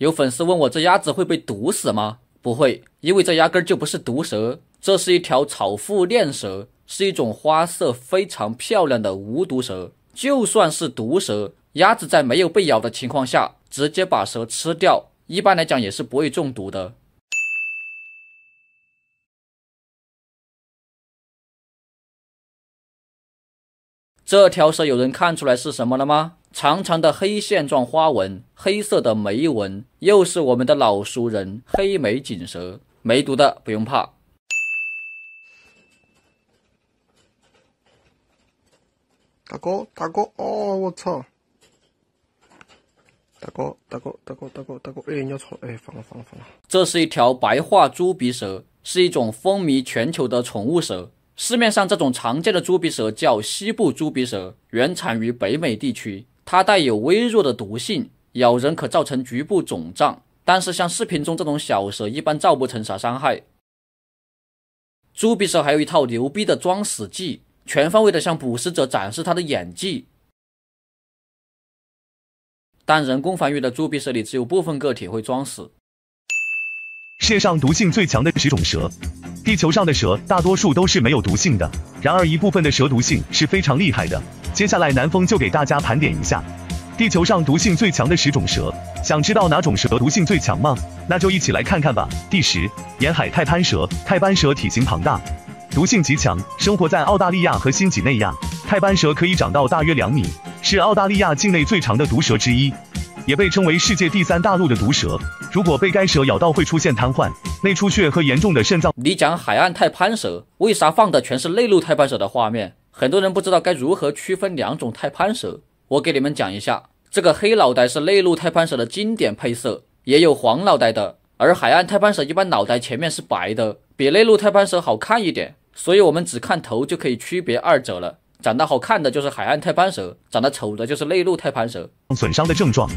有粉丝问我这鸭子会被毒死吗？不会，因为这压根儿就不是毒蛇，这是一条草腹链蛇，是一种花色非常漂亮的无毒蛇。就算是毒蛇，鸭子在没有被咬的情况下，直接把蛇吃掉，一般来讲也是不会中毒的。这条蛇有人看出来是什么了吗？长长的黑线状花纹，黑色的眉纹，又是我们的老熟人黑眉锦蛇，没毒的，不用怕。大哥，大哥，哦，我操！大哥，大哥，大哥，大哥，大哥，哎，你要错，哎，放了，放了，放了。这是一条白化猪鼻蛇，是一种风靡全球的宠物蛇。市面上这种常见的猪鼻蛇叫西部猪鼻蛇，原产于北美地区。它带有微弱的毒性，咬人可造成局部肿胀，但是像视频中这种小蛇一般造不成啥伤害。猪鼻蛇还有一套牛逼的装死技，全方位的向捕食者展示它的演技。但人工繁育的猪鼻蛇里只有部分个体会装死。世界上毒性最强的十种蛇。地球上的蛇大多数都是没有毒性的，然而一部分的蛇毒性是非常厉害的。接下来南风就给大家盘点一下地球上毒性最强的十种蛇。想知道哪种蛇毒性最强吗？那就一起来看看吧。第十，沿海泰攀蛇。泰斑蛇体型庞大，毒性极强，生活在澳大利亚和新几内亚。泰斑蛇可以长到大约两米，是澳大利亚境内最长的毒蛇之一。也被称为世界第三大陆的毒蛇，如果被该蛇咬到，会出现瘫痪、内出血和严重的肾脏。你讲海岸泰攀蛇，为啥放的全是内陆泰攀蛇的画面？很多人不知道该如何区分两种泰攀蛇，我给你们讲一下。这个黑脑袋是内陆泰攀蛇的经典配色，也有黄脑袋的，而海岸泰攀蛇一般脑袋前面是白的，比内陆泰攀蛇好看一点，所以我们只看头就可以区别二者了。长得好看的就是海岸泰攀蛇，长得丑的就是内陆泰攀蛇。损伤的症状，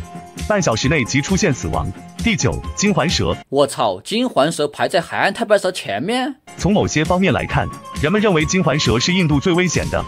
半小时内即出现死亡。第九，金环蛇。我操，金环蛇排在海岸泰攀蛇前面。从某些方面来看，人们认为金环蛇是印度最危险的。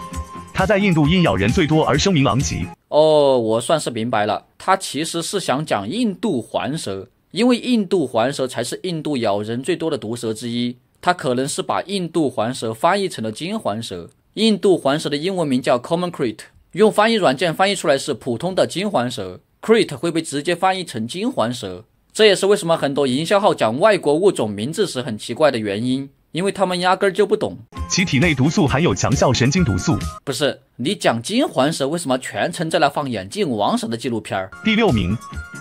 它在印度因咬人最多而声名狼藉。哦，我算是明白了，他其实是想讲印度环蛇，因为印度环蛇才是印度咬人最多的毒蛇之一。他可能是把印度环蛇翻译成了金环蛇。印度环蛇的英文名叫 Common Crete，用翻译软件翻译出来是普通的金环蛇，Crete 会被直接翻译成金环蛇。这也是为什么很多营销号讲外国物种名字时很奇怪的原因，因为他们压根儿就不懂。其体内毒素含有强效神经毒素。不是，你讲金环蛇为什么全程在那放眼镜王蛇的纪录片儿？第六名。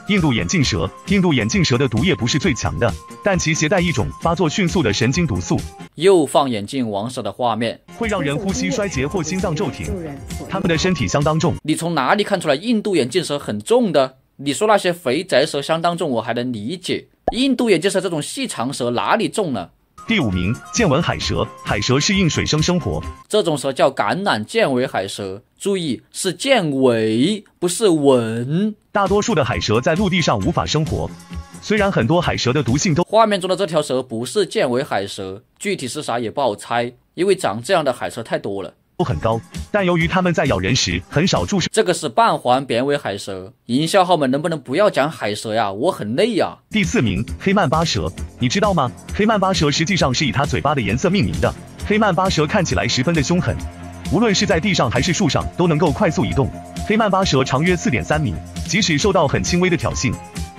印度眼镜蛇，印度眼镜蛇的毒液不是最强的，但其携带一种发作迅速的神经毒素。又放眼镜王蛇的画面，会让人呼吸衰竭或心脏骤停。它们的身体相当重。你从哪里看出来印度眼镜蛇很重的？你说那些肥宅蛇相当重，我还能理解。印度眼镜蛇这种细长蛇哪里重呢？第五名，剑吻海蛇。海蛇适应水生生活，这种蛇叫橄榄剑尾海蛇。注意，是剑尾，不是吻。大多数的海蛇在陆地上无法生活，虽然很多海蛇的毒性都……画面中的这条蛇不是剑尾海蛇，具体是啥也不好猜，因为长这样的海蛇太多了。都很高，但由于它们在咬人时很少注视。这个是半环扁尾海蛇，营销号们能不能不要讲海蛇呀？我很累呀。第四名，黑曼巴蛇，你知道吗？黑曼巴蛇实际上是以它嘴巴的颜色命名的。黑曼巴蛇看起来十分的凶狠，无论是在地上还是树上都能够快速移动。黑曼巴蛇长约四点三米，即使受到很轻微的挑衅，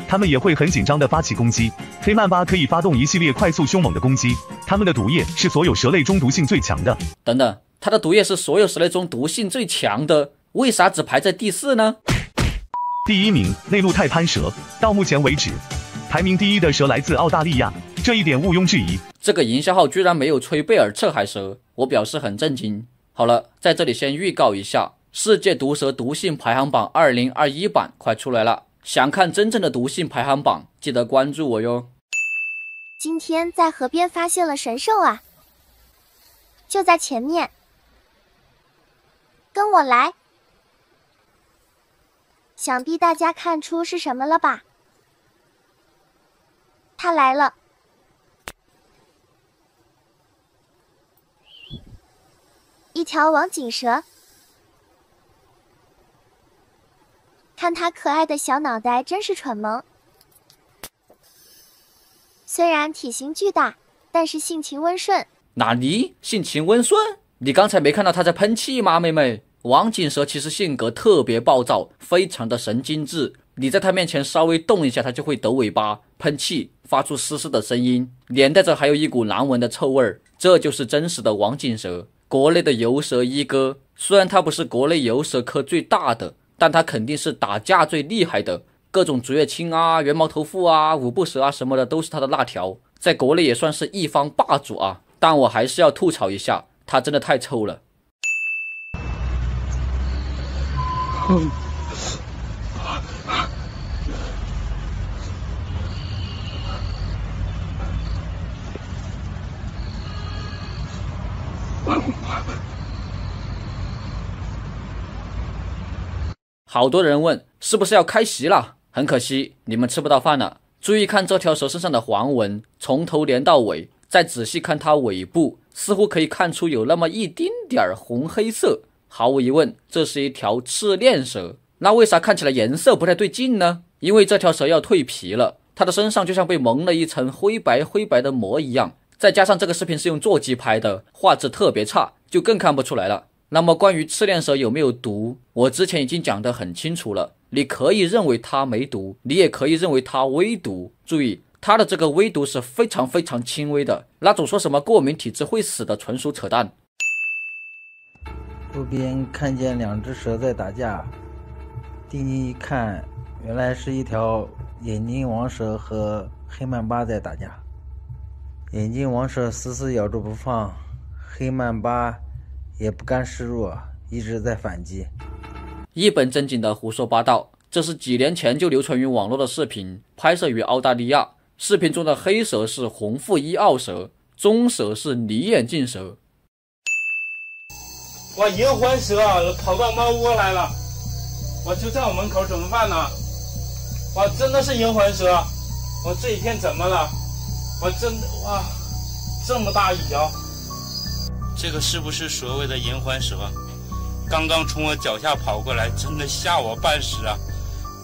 它们也会很紧张的发起攻击。黑曼巴可以发动一系列快速凶猛的攻击，它们的毒液是所有蛇类中毒性最强的。等等。它的毒液是所有蛇类中毒性最强的，为啥只排在第四呢？第一名内陆泰攀蛇，到目前为止，排名第一的蛇来自澳大利亚，这一点毋庸置疑。这个营销号居然没有吹贝尔彻海蛇，我表示很震惊。好了，在这里先预告一下，世界毒蛇毒性排行榜二零二一版快出来了，想看真正的毒性排行榜，记得关注我哟。今天在河边发现了神兽啊，就在前面。跟我来。想必大家看出是什么了吧？它来了，一条王锦蛇。看它可爱的小脑袋，真是蠢萌。虽然体型巨大，但是性情温顺。哪里性情温顺？你刚才没看到它在喷气吗，妹妹？王锦蛇其实性格特别暴躁，非常的神经质。你在它面前稍微动一下，它就会抖尾巴、喷气，发出嘶嘶的声音，连带着还有一股难闻的臭味儿。这就是真实的王锦蛇，国内的游蛇一哥。虽然它不是国内游蛇科最大的，但它肯定是打架最厉害的。各种竹叶青啊、圆毛头腹啊、五步蛇啊什么的，都是它的辣条，在国内也算是一方霸主啊。但我还是要吐槽一下，它真的太臭了。好多人问是不是要开席了？很可惜，你们吃不到饭了。注意看这条蛇身上的黄纹，从头连到尾，再仔细看它尾部，似乎可以看出有那么一丁点儿红黑色。毫无疑问，这是一条赤链蛇。那为啥看起来颜色不太对劲呢？因为这条蛇要蜕皮了，它的身上就像被蒙了一层灰白灰白的膜一样。再加上这个视频是用座机拍的，画质特别差，就更看不出来了。那么关于赤链蛇有没有毒，我之前已经讲得很清楚了。你可以认为它没毒，你也可以认为它微毒。注意，它的这个微毒是非常非常轻微的，那种说什么过敏体质会死的，纯属扯淡。路边看见两只蛇在打架，定睛一看，原来是一条眼镜王蛇和黑曼巴在打架。眼镜王蛇死死咬住不放，黑曼巴也不甘示弱，一直在反击。一本正经的胡说八道，这是几年前就流传于网络的视频，拍摄于澳大利亚。视频中的黑蛇是红腹一澳蛇，棕蛇是泥眼镜蛇。哇，银环蛇跑到猫窝来了，我就在我门口，怎么办呢？我，真的是银环蛇，我这一天怎么了？我真的哇，这么大一条，这个是不是所谓的银环蛇？刚刚从我脚下跑过来，真的吓我半死啊！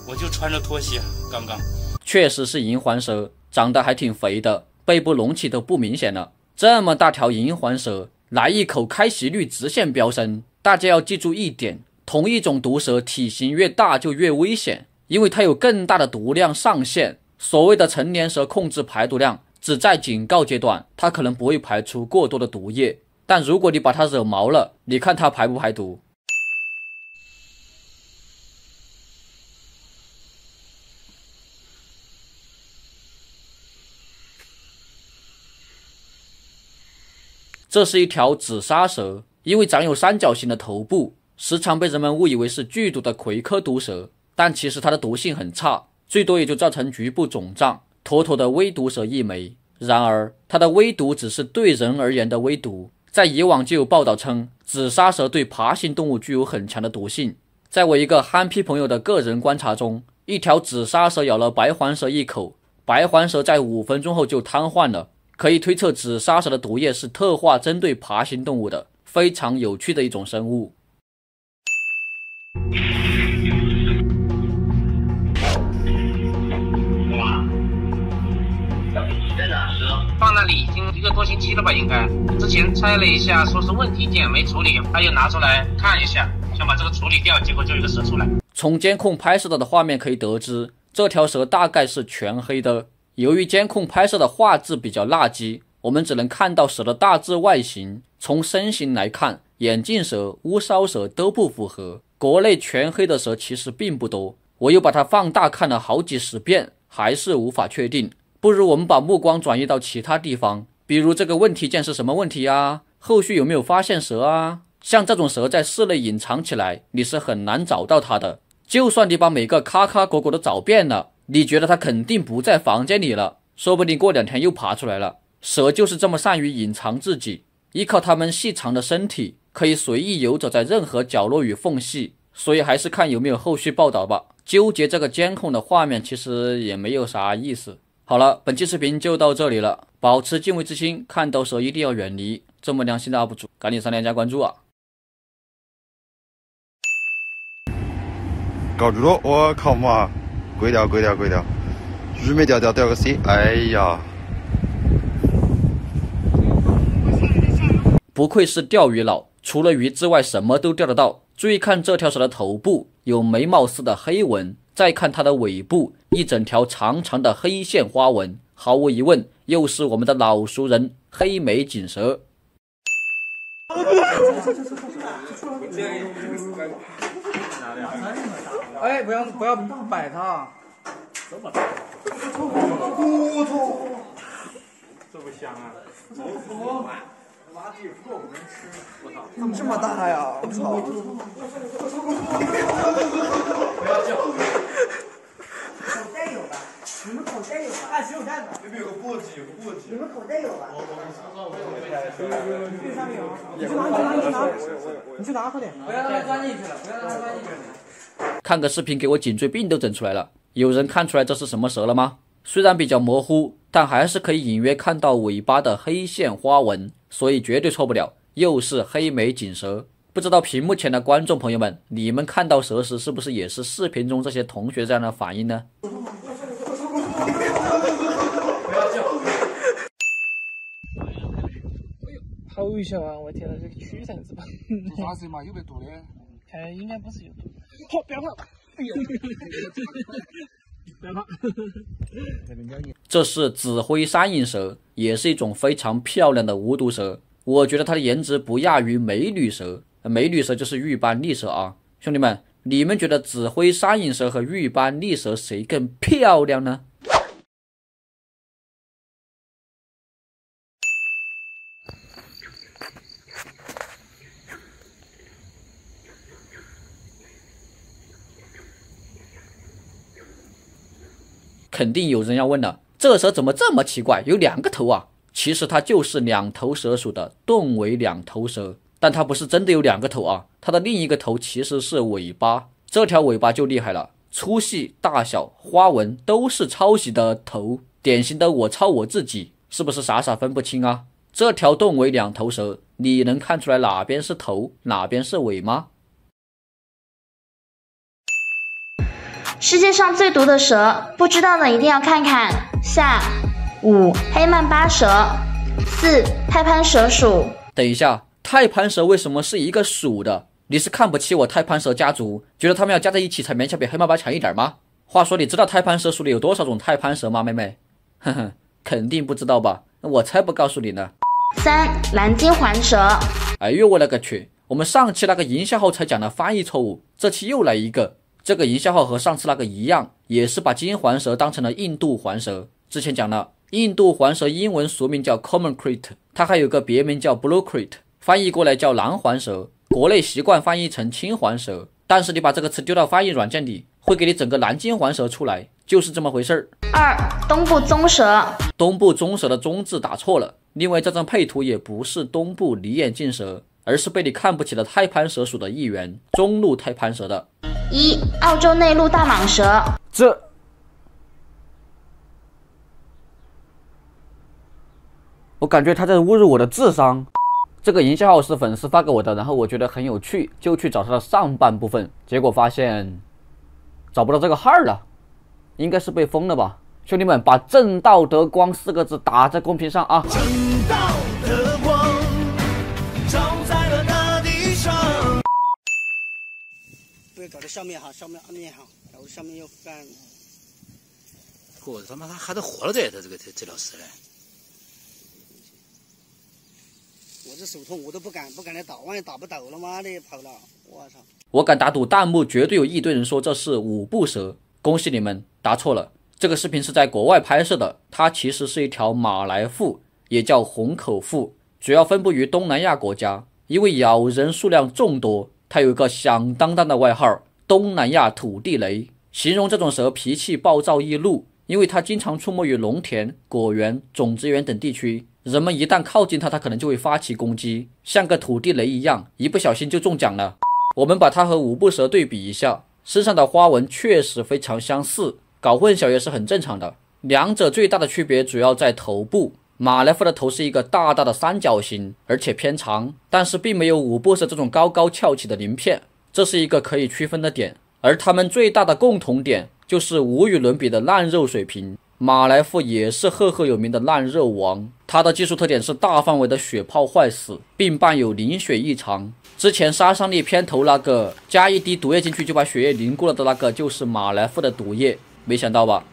我就穿着拖鞋，刚刚确实是银环蛇，长得还挺肥的，背部隆起都不明显了。这么大条银环蛇，来一口开席率直线飙升。大家要记住一点：同一种毒蛇，体型越大就越危险，因为它有更大的毒量上限。所谓的成年蛇控制排毒量，只在警告阶段，它可能不会排出过多的毒液。但如果你把它惹毛了，你看它排不排毒？这是一条紫砂蛇，因为长有三角形的头部，时常被人们误以为是剧毒的葵科毒蛇，但其实它的毒性很差，最多也就造成局部肿胀，妥妥的微毒蛇一枚。然而，它的微毒只是对人而言的微毒，在以往就有报道称，紫砂蛇对爬行动物具有很强的毒性。在我一个憨批朋友的个人观察中，一条紫砂蛇咬了白环蛇一口，白环蛇在五分钟后就瘫痪了。可以推测，紫砂蛇的毒液是特化针对爬行动物的，非常有趣的一种生物。放那里已经一个多星期了吧？应该之前拆了一下，说是问题件没处理，他又拿出来看一下，想把这个处理掉，结果就有个蛇出来。从监控拍摄到的画面可以得知，这条蛇大概是全黑的。由于监控拍摄的画质比较垃圾，我们只能看到蛇的大致外形。从身形来看，眼镜蛇、乌梢蛇都不符合。国内全黑的蛇其实并不多，我又把它放大看了好几十遍，还是无法确定。不如我们把目光转移到其他地方，比如这个问题件是什么问题啊？后续有没有发现蛇啊？像这种蛇在室内隐藏起来，你是很难找到它的。就算你把每个咔咔果果都找遍了。你觉得它肯定不在房间里了，说不定过两天又爬出来了。蛇就是这么善于隐藏自己，依靠它们细长的身体，可以随意游走在任何角落与缝隙，所以还是看有没有后续报道吧。纠结这个监控的画面，其实也没有啥意思。好了，本期视频就到这里了。保持敬畏之心，看到蛇一定要远离。这么良心的 UP 主，赶紧上链加关注啊！搞住了！我靠妈！跪掉鬼掉鬼掉！鱼没钓钓钓个 C！哎呀！不愧是钓鱼佬，除了鱼之外什么都钓得到。注意看这条蛇的头部有眉毛似的黑纹，再看它的尾部，一整条长长的黑线花纹，毫无疑问又是我们的老熟人黑眉锦蛇。哎，不要不要摆它！我操！这么香啊！怎么这么大呀！我操！不要叫！口袋有吧？你们口袋有吧？啊，洗手袋子。那边有个簸箕，有个簸箕。你们口袋有吧？你去拿，你去拿，你去拿。你去拿，快点！不要让它钻进去了，不要让它钻进去了。看个视频给我颈椎病都整出来了。有人看出来这是什么蛇了吗？虽然比较模糊，但还是可以隐约看到尾巴的黑线花纹，所以绝对错不了，又是黑眉锦蛇。不知道屏幕前的观众朋友们，你们看到蛇时是不是也是视频中这些同学这样的反应呢？不要叫！好危险啊！我天呐，这个驱散子吧？啥蛇嘛？有没毒应该不是有毒。好，不要怕！哎呀！不要怕！这是紫灰山影蛇，也是一种非常漂亮的无毒蛇。我觉得它的颜值不亚于美女蛇。美女蛇就是玉斑丽蛇啊，兄弟们，你们觉得紫灰山影蛇和玉斑丽蛇谁更漂亮呢？肯定有人要问了，这蛇怎么这么奇怪，有两个头啊？其实它就是两头蛇属的盾尾两头蛇，但它不是真的有两个头啊，它的另一个头其实是尾巴，这条尾巴就厉害了，粗细、大小、花纹都是抄袭的头，典型的我抄我自己，是不是傻傻分不清啊？这条盾尾两头蛇，你能看出来哪边是头，哪边是尾吗？世界上最毒的蛇，不知道的一定要看看。下五黑曼巴蛇，四泰攀蛇属。等一下，泰攀蛇为什么是一个属的？你是看不起我泰攀蛇家族，觉得他们要加在一起才勉强比黑曼巴强一点吗？话说，你知道泰攀蛇属里有多少种泰攀蛇吗，妹妹？哼哼，肯定不知道吧？我才不告诉你呢。三蓝金环蛇。哎呦我勒个去！我们上期那个营销号才讲了翻译错误，这期又来一个。这个营销号和上次那个一样，也是把金环蛇当成了印度环蛇。之前讲了，印度环蛇英文俗名叫 Common Crete，它还有个别名叫 Blue Crete，翻译过来叫蓝环蛇。国内习惯翻译成青环蛇，但是你把这个词丢到翻译软件里，会给你整个蓝金环蛇出来，就是这么回事儿。二东部棕蛇，东部棕蛇的棕字打错了。另外，这张配图也不是东部离眼镜蛇，而是被你看不起的太攀蛇属的一员——中路太攀蛇的。一澳洲内陆大蟒蛇，这，我感觉他在侮辱我的智商。这个营销号是粉丝发给我的，然后我觉得很有趣，就去找他的上半部分，结果发现找不到这个号了，应该是被封了吧？兄弟们，把“正道德光”四个字打在公屏上啊！搞到上面哈，上面暗面哈，然后上面要干。我他妈他还得活了这这这个这这老师嘞！我这手痛，我都不敢不敢来打，万一打不倒了，妈的跑了，我操！我敢打赌，弹幕绝对有一堆人说这是五步蛇。恭喜你们，答错了。这个视频是在国外拍摄的，它其实是一条马来蝮，也叫红口蝮，主要分布于东南亚国家。因为咬人数量众多，它有一个响当当的外号——东南亚土地雷，形容这种蛇脾气暴躁易怒。因为它经常出没于农田、果园、种植园等地区，人们一旦靠近它，它可能就会发起攻击，像个土地雷一样，一不小心就中奖了。我们把它和五步蛇对比一下，身上的花纹确实非常相似，搞混淆也是很正常的。两者最大的区别主要在头部，马来夫的头是一个大大的三角形，而且偏长，但是并没有五步蛇这种高高翘起的鳞片，这是一个可以区分的点。而它们最大的共同点就是无与伦比的烂肉水平。马来夫也是赫赫有名的烂肉王，它的技术特点是大范围的血泡坏死，并伴有凝血异常。之前杀伤力片头那个加一滴毒液进去就把血液凝固了的那个，就是马来夫的毒液，没想到吧？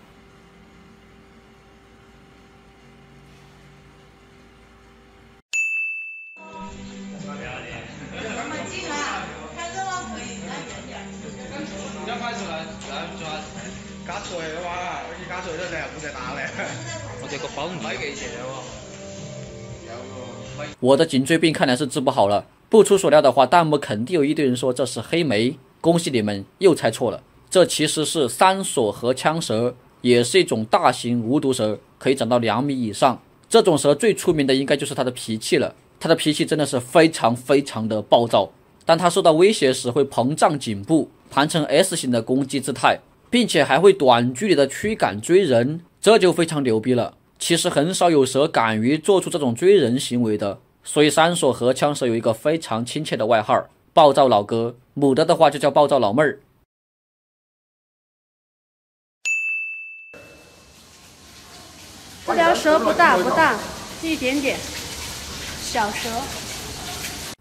我的颈椎病看来是治不好了。不出所料的话，弹幕肯定有一堆人说这是黑莓。恭喜你们又猜错了，这其实是三索和枪蛇，也是一种大型无毒蛇，可以长到两米以上。这种蛇最出名的应该就是它的脾气了，它的脾气真的是非常非常的暴躁。当它受到威胁时，会膨胀颈部，盘成 S 型的攻击姿态。并且还会短距离的驱赶追人，这就非常牛逼了。其实很少有蛇敢于做出这种追人行为的，所以三索荷枪蛇有一个非常亲切的外号——暴躁老哥，母的的话就叫暴躁老妹儿。这条蛇不大不大，一点点小蛇。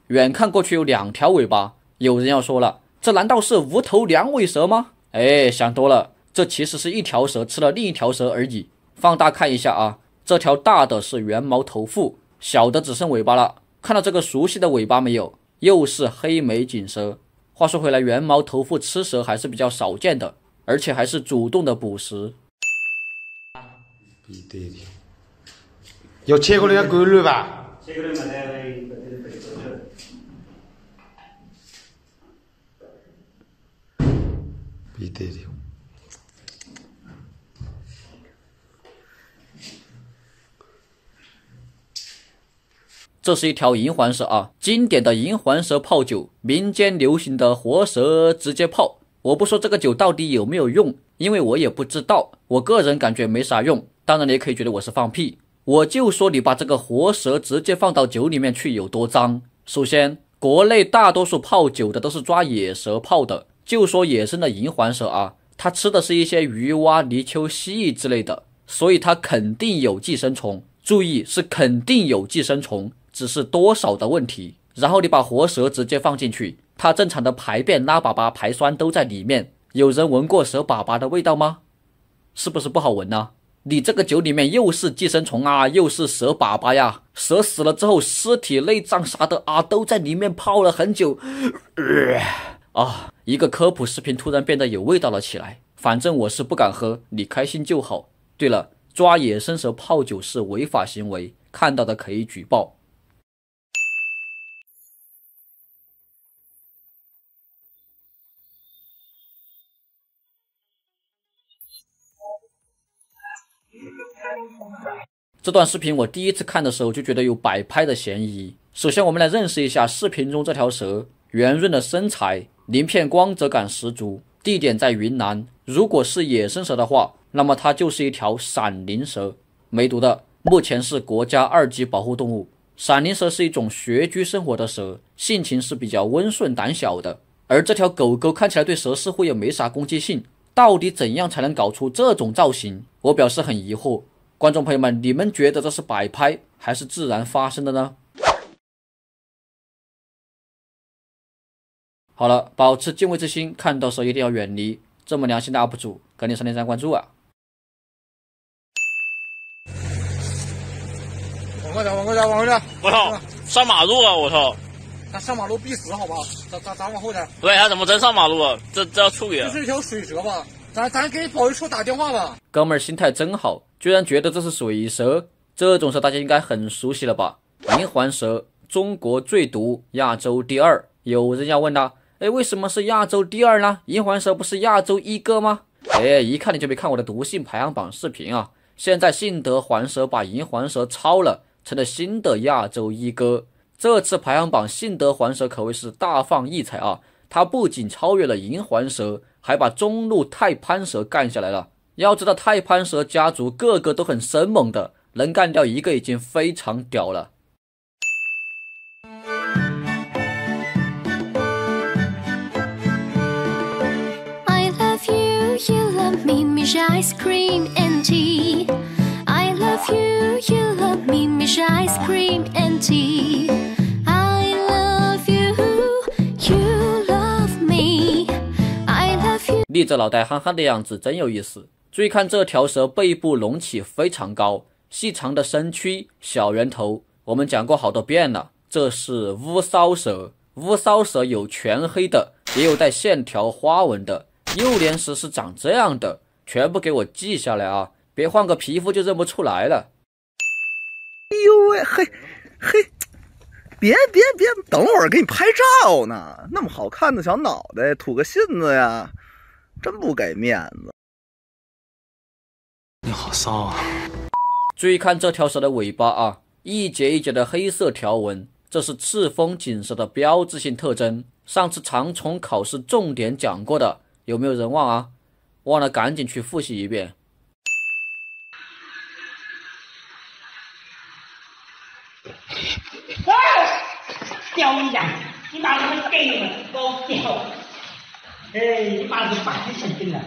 远看过去有两条尾巴，有人要说了，这难道是无头两尾蛇吗？哎，想多了，这其实是一条蛇吃了另一条蛇而已。放大看一下啊，这条大的是圆毛头腹，小的只剩尾巴了。看到这个熟悉的尾巴没有？又是黑眉锦蛇。话说回来，圆毛头腹吃蛇还是比较少见的，而且还是主动的捕食。不对的，要切过那个规律吧？必得的。这是一条银环蛇啊，经典的银环蛇泡酒，民间流行的活蛇直接泡。我不说这个酒到底有没有用，因为我也不知道。我个人感觉没啥用，当然你也可以觉得我是放屁。我就说你把这个活蛇直接放到酒里面去有多脏。首先，国内大多数泡酒的都是抓野蛇泡的。就说野生的银环蛇啊，它吃的是一些鱼蛙、泥鳅、蜥蜴之类的，所以它肯定有寄生虫。注意，是肯定有寄生虫，只是多少的问题。然后你把活蛇直接放进去，它正常的排便、拉粑粑、排酸都在里面。有人闻过蛇粑粑的味道吗？是不是不好闻呢？你这个酒里面又是寄生虫啊，又是蛇粑粑呀！蛇死了之后，尸体、内脏啥的啊，都在里面泡了很久。啊！一个科普视频突然变得有味道了起来。反正我是不敢喝，你开心就好。对了，抓野生蛇泡酒是违法行为，看到的可以举报。这段视频我第一次看的时候就觉得有摆拍的嫌疑。首先，我们来认识一下视频中这条蛇圆润的身材。鳞片光泽感十足，地点在云南。如果是野生蛇的话，那么它就是一条闪鳞蛇，没毒的。目前是国家二级保护动物。闪鳞蛇是一种穴居生活的蛇，性情是比较温顺胆小的。而这条狗狗看起来对蛇似乎也没啥攻击性，到底怎样才能搞出这种造型？我表示很疑惑。观众朋友们，你们觉得这是摆拍还是自然发生的呢？好了，保持敬畏之心，看到时候一定要远离。这么良心的 UP 主，赶紧上点赞关注啊！往过点，往过点，往过点！我操，上马路了！我操，他上马路必死，好吧？咱咱咱往后点。对，他怎么真上马路了？这这要处理。这是一条水蛇吧？咱咱给保卫处打电话吧。哥们儿心态真好，居然觉得这是水蛇。这种蛇大家应该很熟悉了吧？银环蛇，中国最毒，亚洲第二。有人要问了。哎，为什么是亚洲第二呢？银环蛇不是亚洲一哥吗？哎，一看你就没看我的毒性排行榜视频啊！现在信德环蛇把银环蛇超了，成了新的亚洲一哥。这次排行榜信德环蛇可谓是大放异彩啊！它不仅超越了银环蛇，还把中路太攀蛇干下来了。要知道，太攀蛇家族个个都很生猛的，能干掉一个已经非常屌了。I love you, you love me, Miss ice cream and tea. I love you, you love me, Miss ice cream and tea. I love you, you love me. I love you. 立着脑袋憨憨的样子真有意思。注意看这条蛇背部隆起非常高，细长的身躯，小圆头。我们讲过好多遍了，这是乌梢蛇。乌梢蛇有全黑的，也有带线条花纹的。幼年时是长这样的，全部给我记下来啊！别换个皮肤就认不出来了。哎呦喂，嘿，嘿，别别别，等会儿给你拍照呢。那么好看的小脑袋，吐个信子呀，真不给面子。你好骚啊！注意看这条蛇的尾巴啊，一节一节的黑色条纹，这是赤峰锦蛇的标志性特征。上次长虫考试重点讲过的，有没有人忘啊？忘了赶紧去复习一遍。屌你呀！你妈他妈给了，搞屌！哎，你妈是白神经了！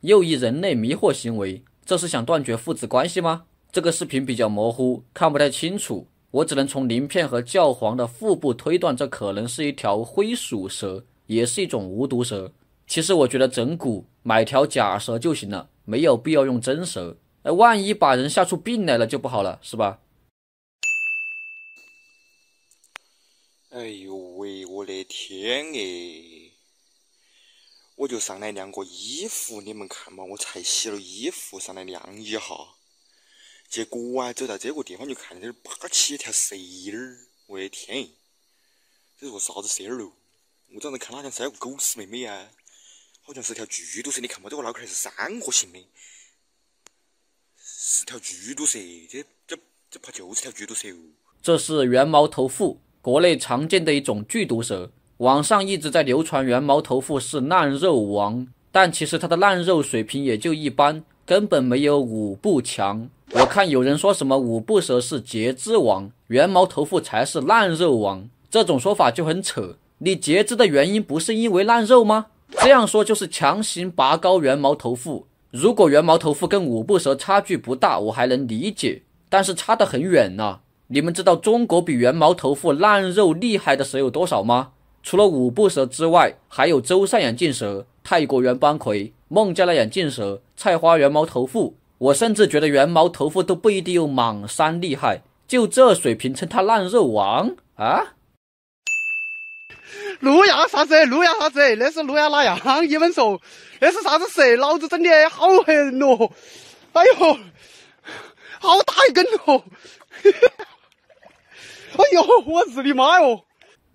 又一人类迷惑行为，这是想断绝父子关系吗？这个视频比较模糊，看不太清楚，我只能从鳞片和教皇的腹部推断，这可能是一条灰鼠蛇，也是一种无毒蛇。其实我觉得整蛊买条假蛇就行了，没有必要用真蛇。哎，万一把人吓出病来了就不好了，是吧？哎呦喂，我的天哎！我就上来晾个衣服，你们看嘛，我才洗了衣服，上来晾一下，结果啊，走到这个地方就看见这儿爬起一条蛇儿，我的天！这是个啥子蛇儿喽？我长得看它像是个狗屎妹妹啊，好像是条剧毒蛇，你看嘛，这个脑壳还是三角形的，是条剧毒蛇，这这这怕就是条剧毒蛇哦。这是圆毛头腹。国内常见的一种剧毒蛇，网上一直在流传圆毛头腹是烂肉王，但其实它的烂肉水平也就一般，根本没有五步强。我看有人说什么五步蛇是截肢王，圆毛头腹才是烂肉王，这种说法就很扯。你截肢的原因不是因为烂肉吗？这样说就是强行拔高圆毛头腹。如果圆毛头腹跟五步蛇差距不大，我还能理解，但是差得很远呐。你们知道中国比圆毛头腹烂肉厉害的蛇有多少吗？除了五步蛇之外，还有舟山眼镜蛇、泰国圆斑葵、孟加拉眼镜蛇、菜花圆毛头腹。我甚至觉得圆毛头腹都不一定有莽山厉害，就这水平称它烂肉王啊？路亚啥子？路亚啥子？那是路亚哪样？你们说那是啥子蛇？老子真的好狠哦！哎呦，好大一根哦！哎呦，我日你妈哟！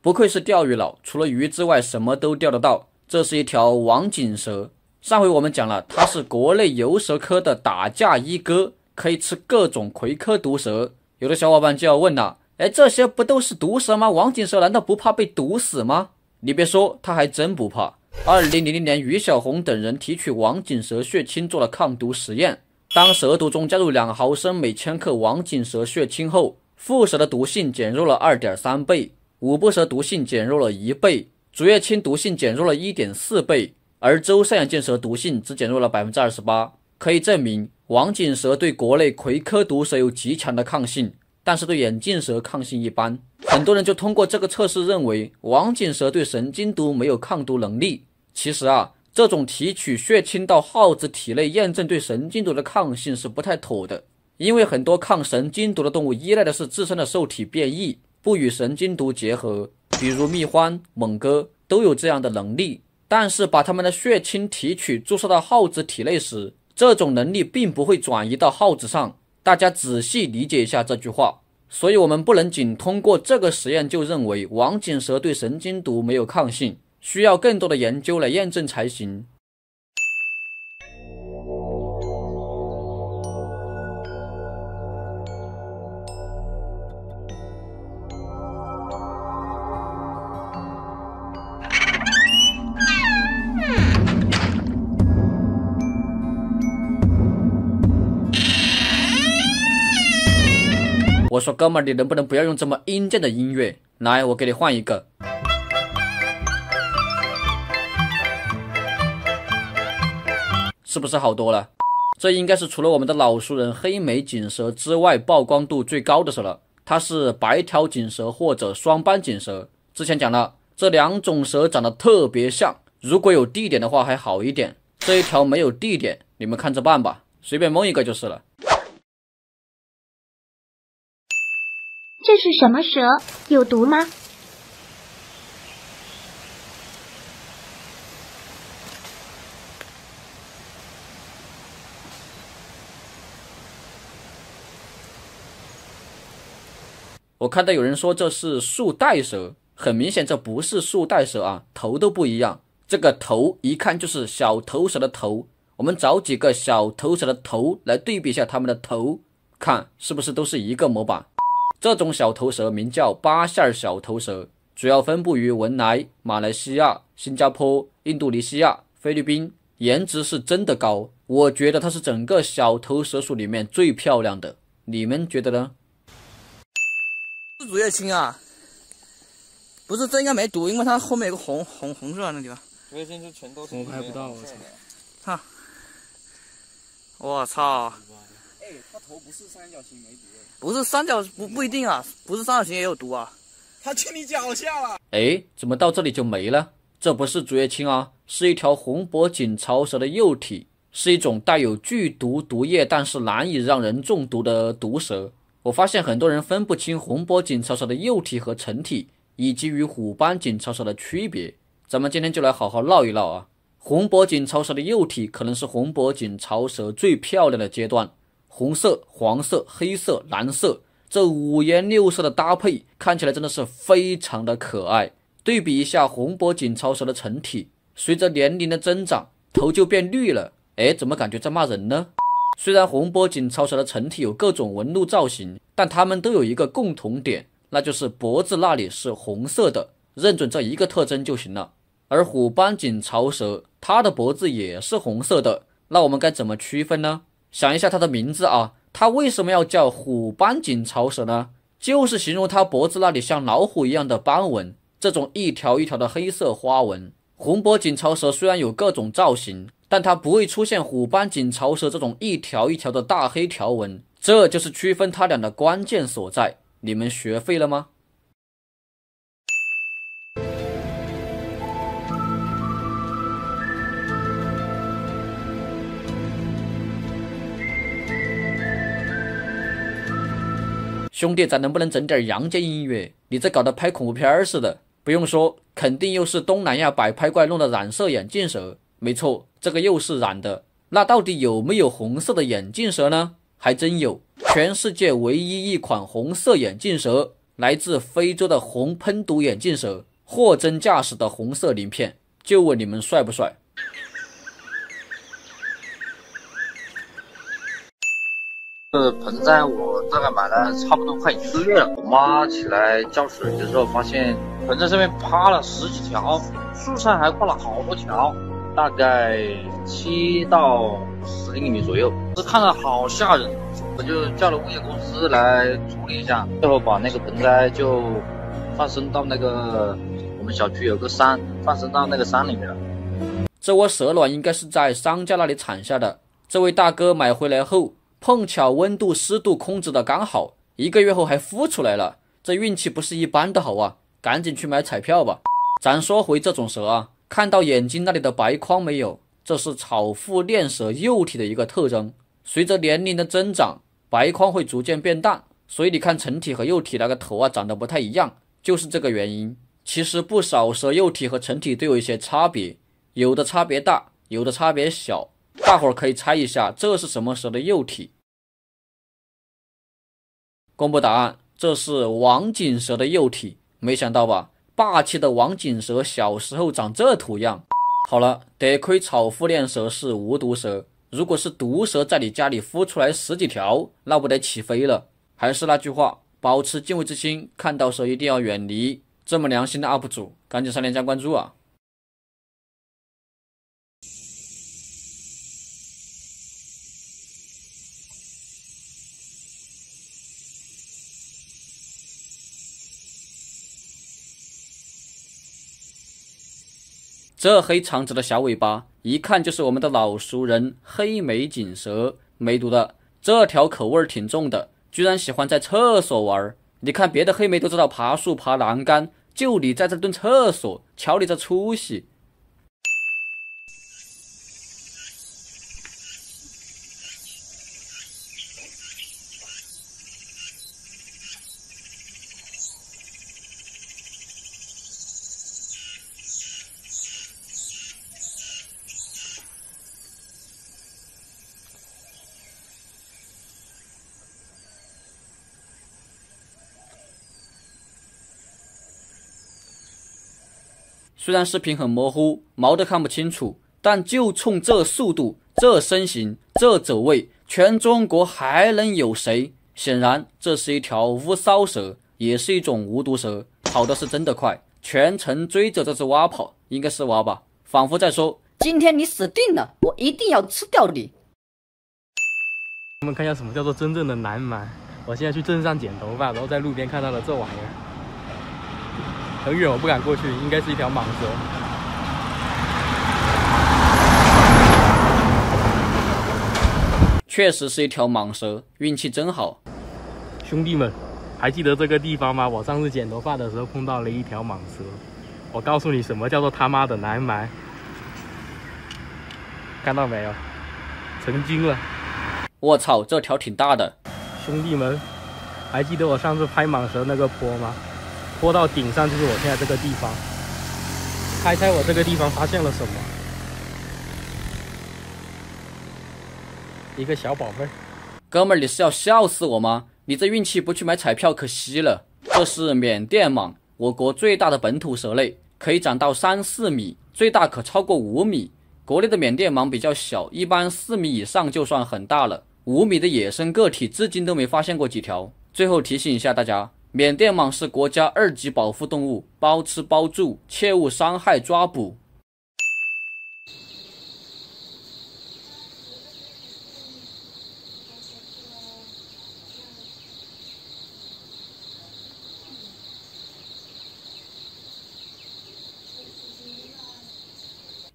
不愧是钓鱼佬，除了鱼之外什么都钓得到。这是一条王锦蛇，上回我们讲了，它是国内游蛇科的打架一哥，可以吃各种葵科毒蛇。有的小伙伴就要问了，哎，这些不都是毒蛇吗？王锦蛇难道不怕被毒死吗？你别说，它还真不怕。二零零零年，于小红等人提取王锦蛇血清做了抗毒实验，当蛇毒中加入两毫升每千克王锦蛇血清后，腹蛇的毒性减弱了二点三倍，五步蛇毒性减弱了一倍，竹叶青毒性减弱了一点四倍，而舟山眼镜蛇毒性只减弱了百分之二十八。可以证明，王锦蛇对国内葵科毒蛇有极强的抗性，但是对眼镜蛇抗性一般。很多人就通过这个测试认为王锦蛇对神经毒没有抗毒能力。其实啊，这种提取血清到耗子体内验证对神经毒的抗性是不太妥的。因为很多抗神经毒的动物依赖的是自身的受体变异，不与神经毒结合，比如蜜獾、猛哥都有这样的能力。但是把它们的血清提取注射到耗子体内时，这种能力并不会转移到耗子上。大家仔细理解一下这句话。所以，我们不能仅通过这个实验就认为王锦蛇对神经毒没有抗性，需要更多的研究来验证才行。我说哥们儿，你能不能不要用这么阴间的音乐？来，我给你换一个。是不是好多了？这应该是除了我们的老熟人黑眉锦蛇之外，曝光度最高的蛇了。它是白条锦蛇或者双斑锦蛇。之前讲了，这两种蛇长得特别像，如果有地点的话还好一点。这一条没有地点，你们看着办吧，随便蒙一个就是了。这是什么蛇？有毒吗？我看到有人说这是树袋蛇，很明显这不是树袋蛇啊，头都不一样。这个头一看就是小头蛇的头。我们找几个小头蛇的头来对比一下它们的头，看是不是都是一个模板。这种小头蛇名叫八线小头蛇，主要分布于文莱、马来西亚、新加坡、印度尼西亚、菲律宾，颜值是真的高。我觉得它是整个小头蛇属里面最漂亮的，你们觉得呢？是竹叶青啊，不是，这应该没毒，因为它后面有个红红红色那地方。竹叶青就全都我拍不到，我操！看，我操！哎，它头不是三角形没毒不是三角不不一定啊，不是三角形也有毒啊。它去你脚下了。哎，怎么到这里就没了？这不是竹叶青啊，是一条红脖锦巢蛇的幼体，是一种带有剧毒毒液，但是难以让人中毒的毒蛇。我发现很多人分不清红脖锦巢蛇的幼体和成体，以及与虎斑锦巢蛇的区别。咱们今天就来好好唠一唠啊！红脖锦巢蛇的幼体可能是红脖锦巢蛇最漂亮的阶段，红色、黄色、黑色、蓝色这五颜六色的搭配，看起来真的是非常的可爱。对比一下红脖锦巢蛇的成体，随着年龄的增长，头就变绿了。哎，怎么感觉在骂人呢？虽然红脖锦巢蛇的成体有各种纹路造型，但它们都有一个共同点，那就是脖子那里是红色的，认准这一个特征就行了。而虎斑锦巢蛇，它的脖子也是红色的，那我们该怎么区分呢？想一下它的名字啊，它为什么要叫虎斑锦巢蛇呢？就是形容它脖子那里像老虎一样的斑纹，这种一条一条的黑色花纹。红脖锦巢蛇虽然有各种造型。但它不会出现虎斑锦巢蛇这种一条一条的大黑条纹，这就是区分它俩的关键所在。你们学会了吗？兄弟，咱能不能整点阳间音乐？你这搞得拍恐怖片似的。不用说，肯定又是东南亚摆拍怪弄的染色眼镜蛇。没错，这个又是染的。那到底有没有红色的眼镜蛇呢？还真有，全世界唯一一款红色眼镜蛇，来自非洲的红喷毒眼镜蛇，货真价实的红色鳞片。就问你们帅不帅？这盆栽我大概买了差不多快一个月了。我妈起来浇水的时候，发现盆栽上面趴了十几条，树上还挂了好多条，大概七到十厘米左右，这看着好吓人。我就叫了物业公司来处理一下，最后把那个盆栽就放生到那个我们小区有个山，放生到那个山里面了。这窝蛇卵应该是在商家那里产下的，这位大哥买回来后。碰巧温度湿度控制的刚好，一个月后还孵出来了，这运气不是一般的好啊！赶紧去买彩票吧。咱说回这种蛇啊，看到眼睛那里的白框没有？这是草腹链蛇幼体的一个特征。随着年龄的增长，白框会逐渐变淡，所以你看成体和幼体那个头啊长得不太一样，就是这个原因。其实不少蛇幼体和成体都有一些差别，有的差别大，有的差别小。大伙儿可以猜一下，这是什么蛇的幼体？公布答案，这是王锦蛇的幼体。没想到吧？霸气的王锦蛇小时候长这土样。好了，得亏草腹链蛇是无毒蛇，如果是毒蛇在你家里孵出来十几条，那不得起飞了？还是那句话，保持敬畏之心，看到蛇一定要远离。这么良心的 UP 主，赶紧上链加关注啊！这黑长直的小尾巴，一看就是我们的老熟人黑眉锦蛇。没毒的，这条口味儿挺重的，居然喜欢在厕所玩儿。你看别的黑莓都知道爬树、爬栏杆，就你在这蹲厕所，瞧你这出息！虽然视频很模糊，毛都看不清楚，但就冲这速度、这身形、这走位，全中国还能有谁？显然，这是一条乌梢蛇，也是一种无毒蛇，跑的是真的快，全程追着这只蛙跑，应该是蛙吧？仿佛在说：“今天你死定了，我一定要吃掉你。”我们看一下什么叫做真正的南蛮。我现在去镇上剪头发，然后在路边看到了这玩意儿。很远，我不敢过去，应该是一条蟒蛇。确实是一条蟒蛇，运气真好。兄弟们，还记得这个地方吗？我上次剪头发的时候碰到了一条蟒蛇。我告诉你，什么叫做他妈的难埋？看到没有？成精了！我操，这条挺大的。兄弟们，还记得我上次拍蟒蛇那个坡吗？坡到顶上就是我现在这个地方，猜猜我这个地方发现了什么？一个小宝贝。哥们儿，你是要笑死我吗？你这运气不去买彩票可惜了。这是缅甸蟒，我国最大的本土蛇类，可以长到三四米，最大可超过五米。国内的缅甸蟒比较小，一般四米以上就算很大了。五米的野生个体至今都没发现过几条。最后提醒一下大家。缅甸蟒是国家二级保护动物，包吃包住，切勿伤害抓捕。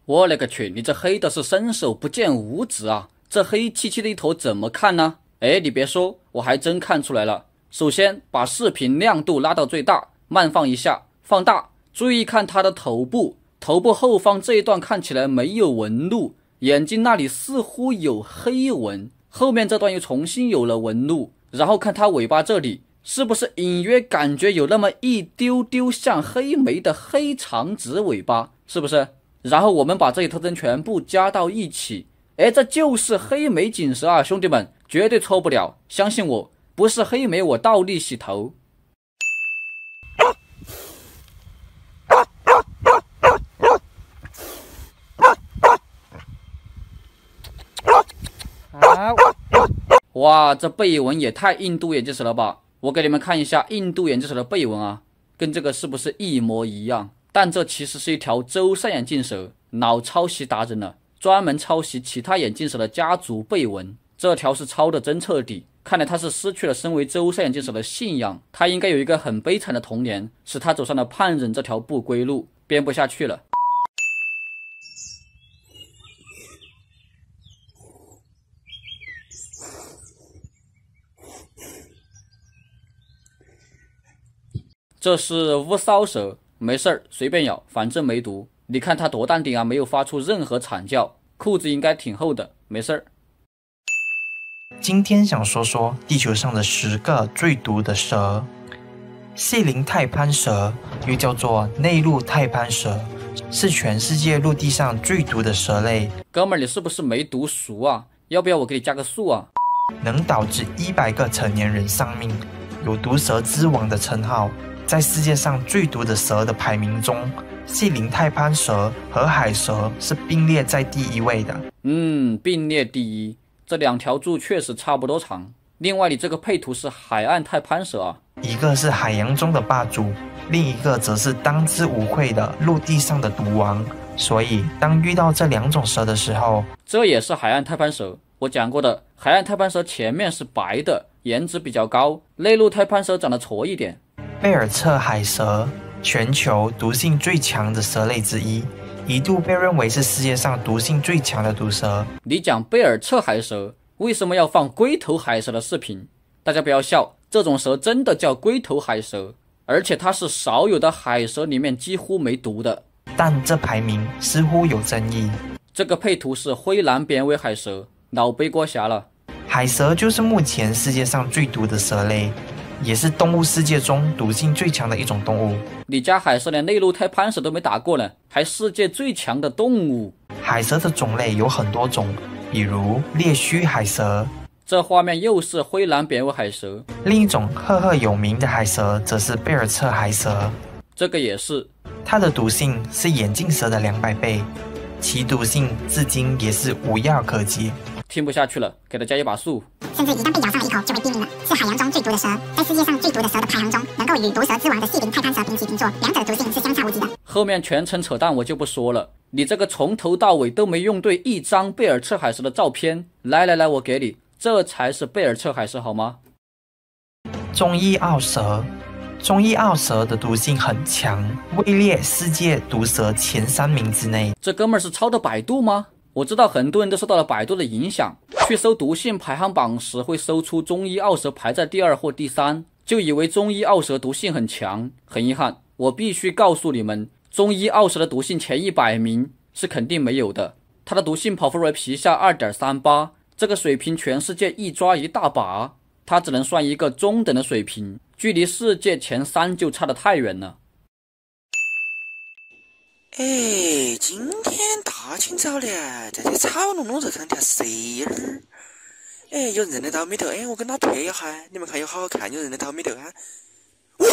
我勒个去！你这黑的是伸手不见五指啊！这黑漆漆的一坨怎么看呢？哎，你别说，我还真看出来了。首先，把视频亮度拉到最大，慢放一下，放大，注意看它的头部，头部后方这一段看起来没有纹路，眼睛那里似乎有黑纹，后面这段又重新有了纹路，然后看它尾巴这里，是不是隐约感觉有那么一丢丢像黑莓的黑长直尾巴？是不是？然后我们把这些特征全部加到一起，哎，这就是黑莓锦蛇啊，兄弟们，绝对错不了，相信我。不是黑莓，我倒立洗头。哇，这背纹也太印度眼镜蛇了吧！我给你们看一下印度眼镜蛇的背纹啊，跟这个是不是一模一样？但这其实是一条舟山眼镜蛇，老抄袭达人了，专门抄袭其他眼镜蛇的家族背纹。这条是抄的真彻底。看来他是失去了身为舟山眼镜蛇的信仰，他应该有一个很悲惨的童年，使他走上了叛忍这条不归路。编不下去了。这是乌梢蛇，没事儿，随便咬，反正没毒。你看它多淡定啊，没有发出任何惨叫，裤子应该挺厚的，没事儿。今天想说说地球上的十个最毒的蛇。细鳞泰攀蛇又叫做内陆泰攀蛇，是全世界陆地上最毒的蛇类。哥们儿，你是不是没读熟啊？要不要我给你加个数啊？能导致一百个成年人丧命，有毒蛇之王的称号。在世界上最毒的蛇的排名中，细鳞泰攀蛇和海蛇是并列在第一位的。嗯，并列第一。这两条柱确实差不多长。另外，你这个配图是海岸泰攀蛇啊，一个是海洋中的霸主，另一个则是当之无愧的陆地上的毒王。所以，当遇到这两种蛇的时候，这也是海岸泰攀蛇。我讲过的，海岸泰攀蛇前面是白的，颜值比较高；内陆泰攀蛇长得矬一点。贝尔彻海蛇，全球毒性最强的蛇类之一。一度被认为是世界上毒性最强的毒蛇。你讲贝尔彻海蛇，为什么要放龟头海蛇的视频？大家不要笑，这种蛇真的叫龟头海蛇，而且它是少有的海蛇里面几乎没毒的。但这排名似乎有争议。这个配图是灰蓝扁尾海蛇，老背锅侠了。海蛇就是目前世界上最毒的蛇类，也是动物世界中毒性最强的一种动物。你家海蛇连内陆胎攀蛇都没打过呢，还世界最强的动物？海蛇的种类有很多种，比如猎须海蛇。这画面又是灰蓝扁尾海蛇。另一种赫赫有名的海蛇则是贝尔彻海蛇，这个也是。它的毒性是眼镜蛇的两百倍，其毒性至今也是无药可解。听不下去了，给他加一把速。甚至一旦被咬上了一口就会毙命了，是海洋中最毒的蛇，在世界上最毒的蛇的排行中，能够与毒蛇之王的细鳞泰坦蛇平起平坐，两者的毒性是相差无几的。后面全程扯淡，我就不说了。你这个从头到尾都没用对一张贝尔彻海蛇的照片，来来来，我给你，这才是贝尔彻海蛇好吗？中医奥蛇，中医奥蛇的毒性很强，位列世界毒蛇前三名之内。这哥们儿是抄的百度吗？我知道很多人都受到了百度的影响，去搜毒性排行榜时会搜出中医奥蛇排在第二或第三，就以为中医奥蛇毒性很强。很遗憾，我必须告诉你们，中医奥蛇的毒性前一百名是肯定没有的。它的毒性跑分为皮下二点三八，这个水平全世界一抓一大把，它只能算一个中等的水平，距离世界前三就差得太远了。哎，今天大清早的，在这草弄弄这看条蛇儿。哎，有认得到没得？哎，我跟他配一下，你们看有好好看，有认得到没得啊？哇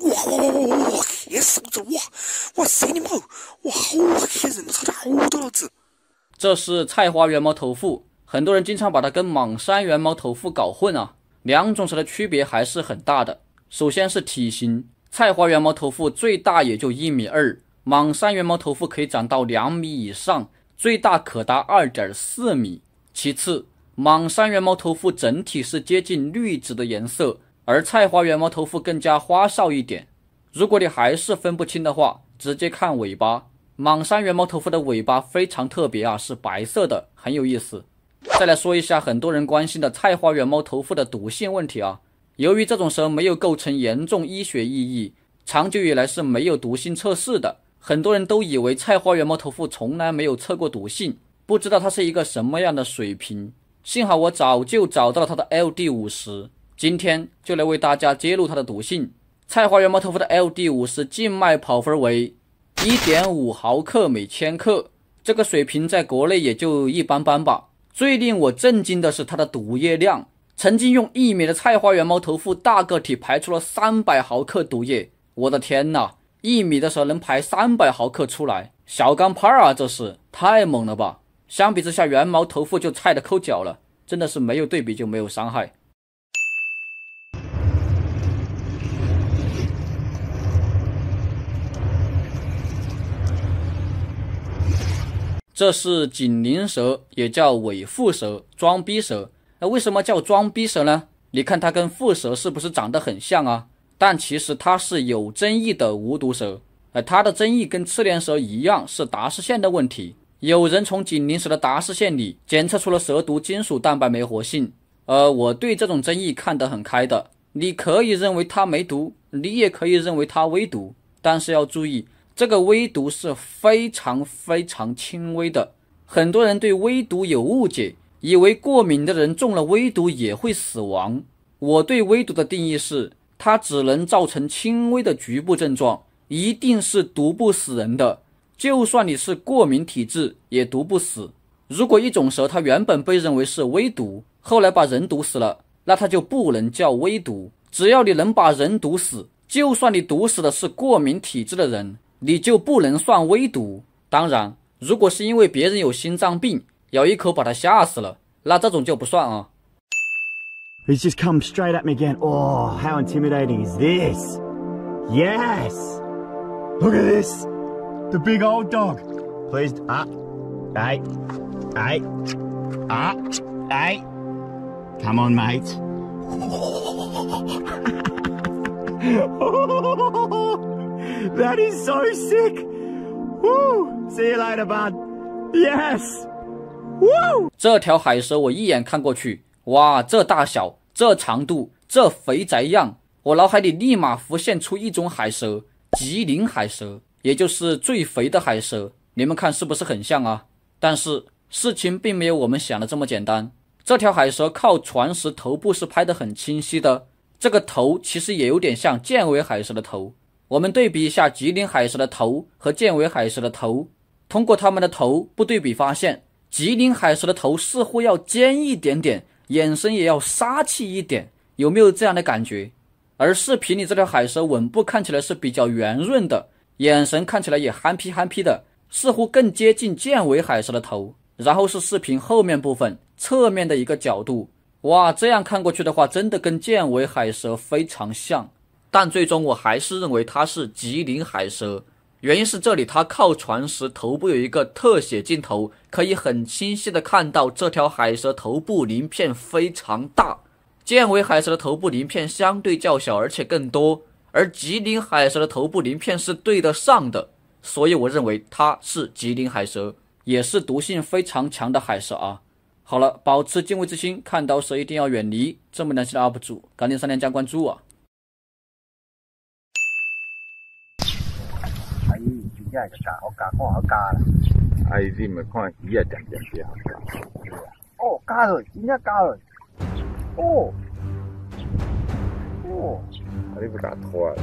哇哇哇哇哇！吓死我了！哇哇塞你妈！哇好吓人，差点好多老子。这是菜花原猫头腹，很多人经常把它跟莽山原猫头腹搞混啊。两种蛇的区别还是很大的。首先是体型，菜花原猫头腹最大也就一米二。莽山原猫头腹可以长到两米以上，最大可达二点四米。其次，莽山原猫头腹整体是接近绿紫的颜色，而菜花原猫头腹更加花哨一点。如果你还是分不清的话，直接看尾巴。莽山原猫头腹的尾巴非常特别啊，是白色的，很有意思。再来说一下很多人关心的菜花原猫头腹的毒性问题啊，由于这种蛇没有构成严重医学意义，长久以来是没有毒性测试的。很多人都以为菜花原猫头腹从来没有测过毒性，不知道它是一个什么样的水平。幸好我早就找到了它的 LD 五十，今天就来为大家揭露它的毒性。菜花原猫头腹的 LD 五十静脉跑分为一点五毫克每千克，这个水平在国内也就一般般吧。最令我震惊的是它的毒液量，曾经用一米的菜花原猫头腹大个体排出了三百毫克毒液，我的天呐！一米的时候能排三百毫克出来，小钢炮啊！这是太猛了吧！相比之下，原毛头腹就菜的抠脚了，真的是没有对比就没有伤害。这是锦鳞蛇，也叫尾腹蛇、装逼蛇。那为什么叫装逼蛇呢？你看它跟腹蛇是不是长得很像啊？但其实它是有争议的无毒蛇，而它的争议跟赤链蛇一样是达氏线的问题。有人从锦鳞蛇的达氏线里检测出了蛇毒金属蛋白酶活性，呃，我对这种争议看得很开的。你可以认为它没毒，你也可以认为它微毒，但是要注意，这个微毒是非常非常轻微的。很多人对微毒有误解，以为过敏的人中了微毒也会死亡。我对微毒的定义是。它只能造成轻微的局部症状，一定是毒不死人的。就算你是过敏体质，也毒不死。如果一种蛇它原本被认为是微毒，后来把人毒死了，那它就不能叫微毒。只要你能把人毒死，就算你毒死的是过敏体质的人，你就不能算微毒。当然，如果是因为别人有心脏病，咬一口把他吓死了，那这种就不算啊。He's just come straight at me again. Oh, how intimidating is this? Yes! Look at this! The big old dog. Please, ah, hey, hey, ah, hey. Come on, mate. that is so sick! Woo! See you later, bud. Yes. Woo! 这条海蛇我一眼看过去， 哇，这大小，这长度，这肥宅样，我脑海里立马浮现出一种海蛇——吉林海蛇，也就是最肥的海蛇。你们看是不是很像啊？但是事情并没有我们想的这么简单。这条海蛇靠船时头部是拍得很清晰的，这个头其实也有点像剑尾海蛇的头。我们对比一下吉林海蛇的头和剑尾海蛇的头，通过它们的头部对比发现，吉林海蛇的头似乎要尖一点点，眼神也要杀气一点，有没有这样的感觉？而视频里这条海蛇吻部看起来是比较圆润的，眼神看起来也憨批憨批的，似乎更接近剑尾海蛇的头。然后是视频后面部分侧面的一个角度，哇，这样看过去的话，真的跟剑尾海蛇非常像。但最终我还是认为它是吉林海蛇，原因是这里它靠船时头部有一个特写镜头，可以很清晰的看到这条海蛇头部鳞片非常大。剑尾海蛇的头部鳞片相对较小，而且更多，而吉林海蛇的头部鳞片是对得上的，所以我认为它是吉林海蛇。也是毒性非常强的海蛇啊！好了，保持敬畏之心，看到蛇一定要远离。这么良心的 UP 主，赶紧三连加关注啊！哎，真正个加好加，看好加啦！哎，你咪看鱼啊，点点点好加。哦，加了，真正加了。哦，哦，啊，你不加拖啊？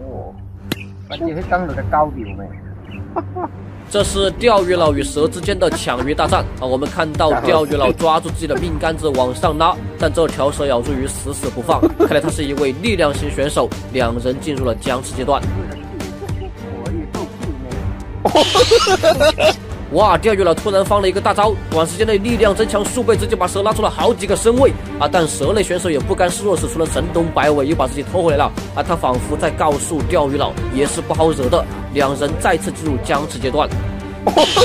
哦，反正迄当了个高调咩？哈哈。这是钓鱼佬与蛇之间的抢鱼大战啊！我们看到钓鱼佬抓住自己的命杆子往上拉，但这条蛇咬住鱼死死不放。看来他是一位力量型选手，两人进入了僵持阶段。哇！钓鱼佬突然放了一个大招，短时间内力量增强数倍，直接把蛇拉出了好几个身位啊！但蛇类选手也不甘示弱，使出了神龙摆尾，又把自己拖回来了啊！他仿佛在告诉钓鱼佬，也是不好惹的。两人再次进入僵持阶段。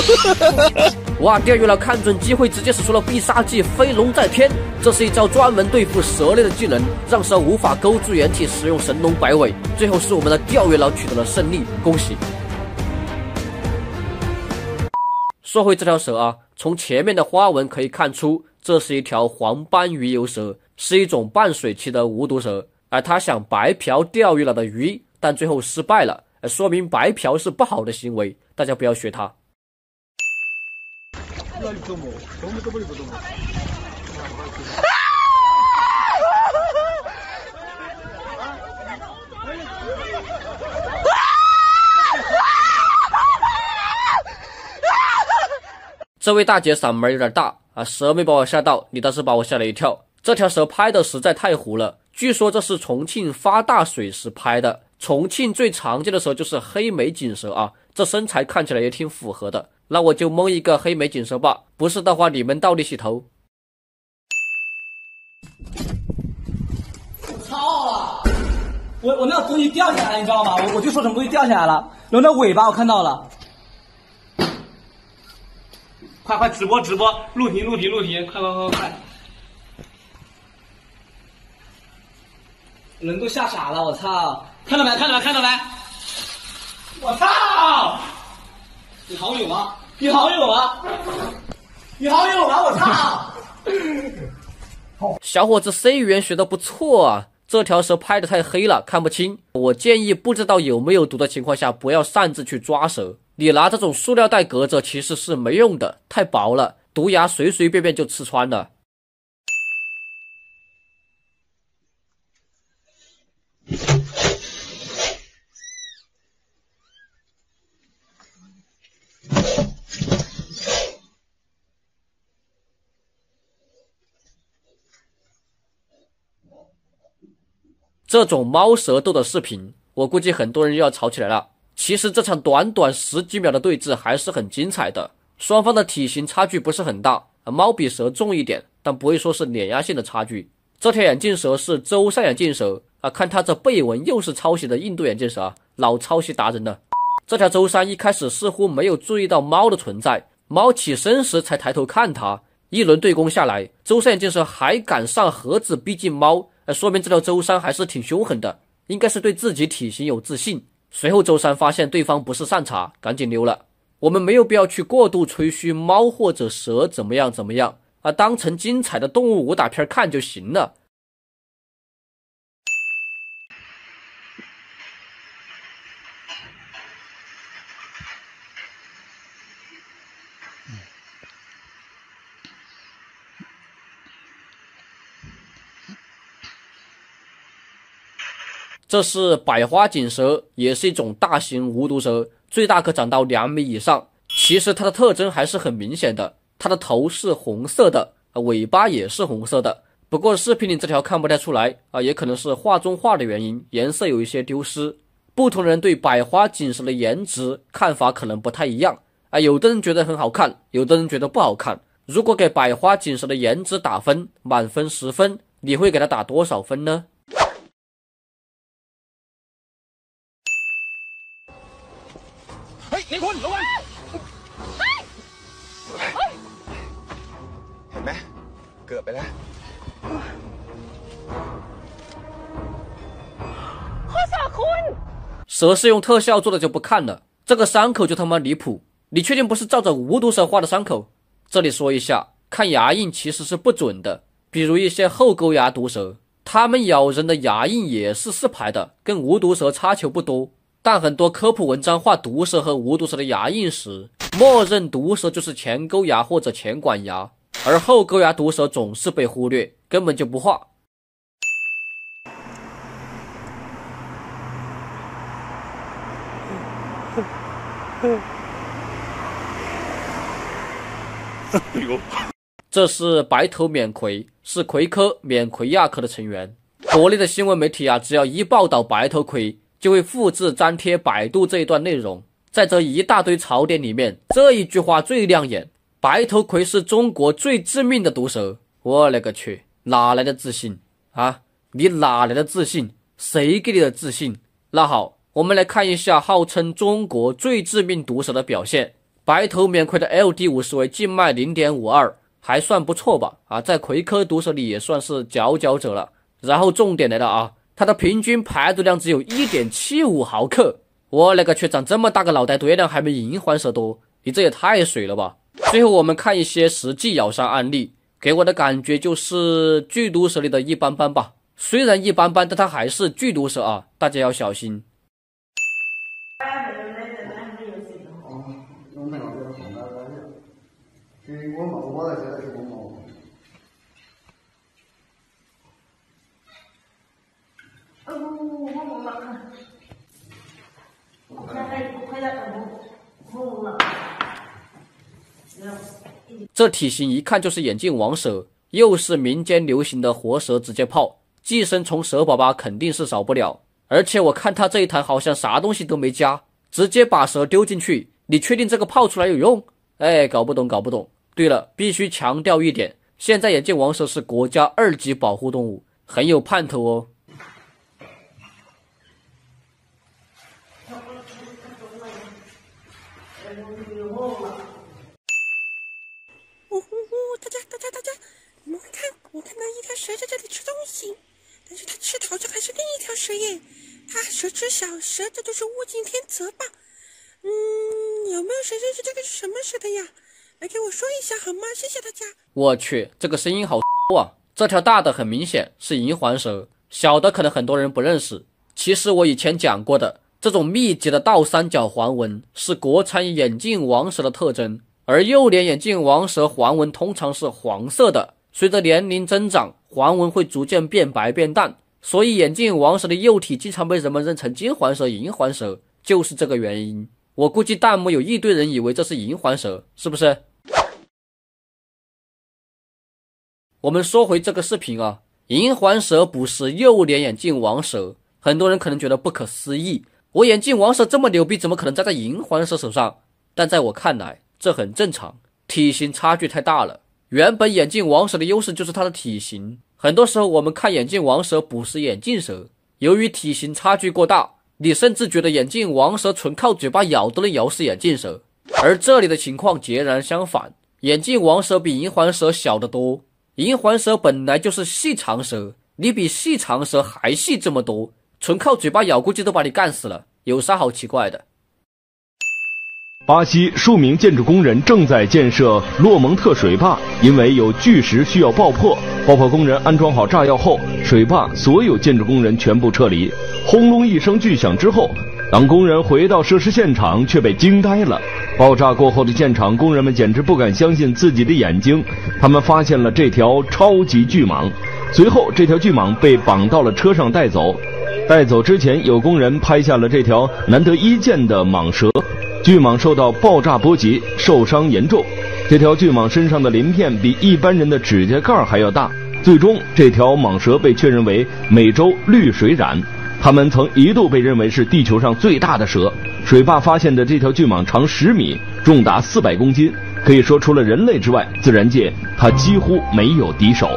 哇！钓鱼佬看准机会，直接使出了必杀技“飞龙在天”，这是一招专门对付蛇类的技能，让蛇无法勾住掩体，使用神龙摆尾。最后是我们的钓鱼佬取得了胜利，恭喜！说回这条蛇啊，从前面的花纹可以看出，这是一条黄斑鱼油蛇，是一种半水期的无毒蛇。而它想白嫖钓鱼佬的鱼，但最后失败了，说明白嫖是不好的行为，大家不要学它。这位大姐嗓门有点大啊，蛇没把我吓到，你倒是把我吓了一跳。这条蛇拍的实在太糊了，据说这是重庆发大水时拍的。重庆最常见的蛇就是黑眉锦蛇啊，这身材看起来也挺符合的。那我就蒙一个黑眉锦蛇吧，不是的话你们倒立洗头。我操了！我我那东西掉下来，你知道吗？我我就说什么东西掉下来了，然后那尾巴我看到了。快快直播直播，录屏录屏录屏，快快快快！人都吓傻了，我操！看到没？看到没？看到没？我操！你好友吗？你好友吗？你好友吗？我操！小伙子 C 语言学的不错啊，这条蛇拍的太黑了，看不清。我建议不知道有没有毒的情况下，不要擅自去抓蛇。你拿这种塑料袋隔着其实是没用的，太薄了，毒牙随随便便就刺穿了。这种猫蛇斗的视频，我估计很多人又要吵起来了。其实这场短短十几秒的对峙还是很精彩的，双方的体型差距不是很大，猫比蛇重一点，但不会说是碾压性的差距。这条眼镜蛇是舟山眼镜蛇啊，看它这背纹又是抄袭的印度眼镜蛇，老抄袭达人了。这条舟山一开始似乎没有注意到猫的存在，猫起身时才抬头看它，一轮对攻下来，舟山眼镜蛇还敢上盒子逼近猫，说明这条舟山还是挺凶狠的，应该是对自己体型有自信。随后，周三发现对方不是善茬，赶紧溜了。我们没有必要去过度吹嘘猫或者蛇怎么样怎么样啊，当成精彩的动物武打片看就行了。这是百花锦蛇，也是一种大型无毒蛇，最大可长到两米以上。其实它的特征还是很明显的，它的头是红色的，尾巴也是红色的。不过视频里这条看不太出来啊，也可能是画中画的原因，颜色有一些丢失。不同人对百花锦蛇的颜值看法可能不太一样啊，有的人觉得很好看，有的人觉得不好看。如果给百花锦蛇的颜值打分，满分十分，你会给它打多少分呢？你坤，老温，เห็นไหมเกือบไปแล้ว ข้อสอบคุณ 蛇是用特效做的就不看了，这个伤口就他妈离谱！你确定不是照着无毒蛇画的伤口？这里说一下，看牙印其实是不准的。比如一些后沟牙毒蛇，它们咬人的牙印也是四排的，跟无毒蛇差球不多。 但很多科普文章画毒蛇和无毒蛇的牙印时，默认毒蛇就是前沟牙或者前管牙，而后沟牙毒蛇总是被忽略，根本就不画。这是白头免葵，是葵科免葵亚科的成员。国内的新闻媒体啊，只要一报道白头葵，就会复制粘贴百度这一段内容。在这一大堆槽点里面，这一句话最亮眼：白头葵是中国最致命的毒蛇。我勒个去，哪来的自信啊？你哪来的自信？谁给你的自信？那好，我们来看一下号称中国最致命毒蛇的表现。白头免葵的 LD 五十为静脉零点五二，还算不错吧？啊，在葵科毒蛇里也算是佼佼者了。然后重点来了啊，它的平均排毒量只有一点七五毫克。我勒个去，长这么大个脑袋，毒液量还没银环蛇多，你这也太水了吧！最后我们看一些实际咬伤案例，给我的感觉就是剧毒蛇里的一般般吧。虽然一般般，但它还是剧毒蛇啊，大家要小心。我毛我了，现在是我毛。哦，我懵了，我快快快点，我懵了。这体型一看就是眼镜王蛇，又是民间流行的活蛇直接泡，寄生虫蛇宝宝肯定是少不了。而且我看他这一坛好像啥东西都没加，直接把蛇丢进去。你确定这个泡出来有用？哎，搞不懂，搞不懂。对了，必须强调一点，现在眼镜王蛇是国家二级保护动物，很有盼头哦。呜呼呼！大家大家大家，你们看，我看到一条蛇在这里吃东西，但是它吃的好像还是另一条蛇耶。它蛇吃小蛇，这就是物竞天择吧？嗯，有没有谁认识这个是什么蛇的呀？来给我说一下好吗？谢谢大家。我去，这个声音好啊！这条大的很明显是银环蛇，小的可能很多人不认识。其实我以前讲过的，这种密集的倒三角环纹是国产眼镜王蛇的特征，而幼年眼镜王蛇环纹通常是黄色的，随着年龄增长，环纹会逐渐变白变淡。所以眼镜王蛇的幼体经常被人们认成金环蛇、银环蛇，就是这个原因。我估计弹幕有一堆人以为这是银环蛇，是不是？我们说回这个视频啊，银环蛇捕食幼年眼镜王蛇，很多人可能觉得不可思议。我眼镜王蛇这么牛逼，怎么可能栽在银环蛇手上？但在我看来，这很正常，体型差距太大了。原本眼镜王蛇的优势就是它的体型，很多时候我们看眼镜王蛇捕食眼镜蛇，由于体型差距过大，你甚至觉得眼镜王蛇纯靠嘴巴咬都能咬死眼镜蛇。而这里的情况截然相反，眼镜王蛇比银环蛇小得多。银环蛇本来就是细长蛇，你比细长蛇还细这么多，纯靠嘴巴咬估计都把你干死了，有啥好奇怪的？巴西数名建筑工人正在建设洛蒙特水坝，因为有巨石需要爆破。爆破工人安装好炸药后，水坝所有建筑工人全部撤离。轰隆一声巨响之后，当工人回到设施现场，却被惊呆了。爆炸过后的现场，工人们简直不敢相信自己的眼睛。他们发现了这条超级巨蟒。随后，这条巨蟒被绑到了车上带走。带走之前，有工人拍下了这条难得一见的蟒蛇。巨蟒受到爆炸波及，受伤严重。这条巨蟒身上的鳞片比一般人的指甲盖还要大。最终，这条蟒蛇被确认为美洲绿水蚺。它们曾一度被认为是地球上最大的蛇。水坝发现的这条巨蟒长十米，重达四百公斤，可以说除了人类之外，自然界它几乎没有敌手。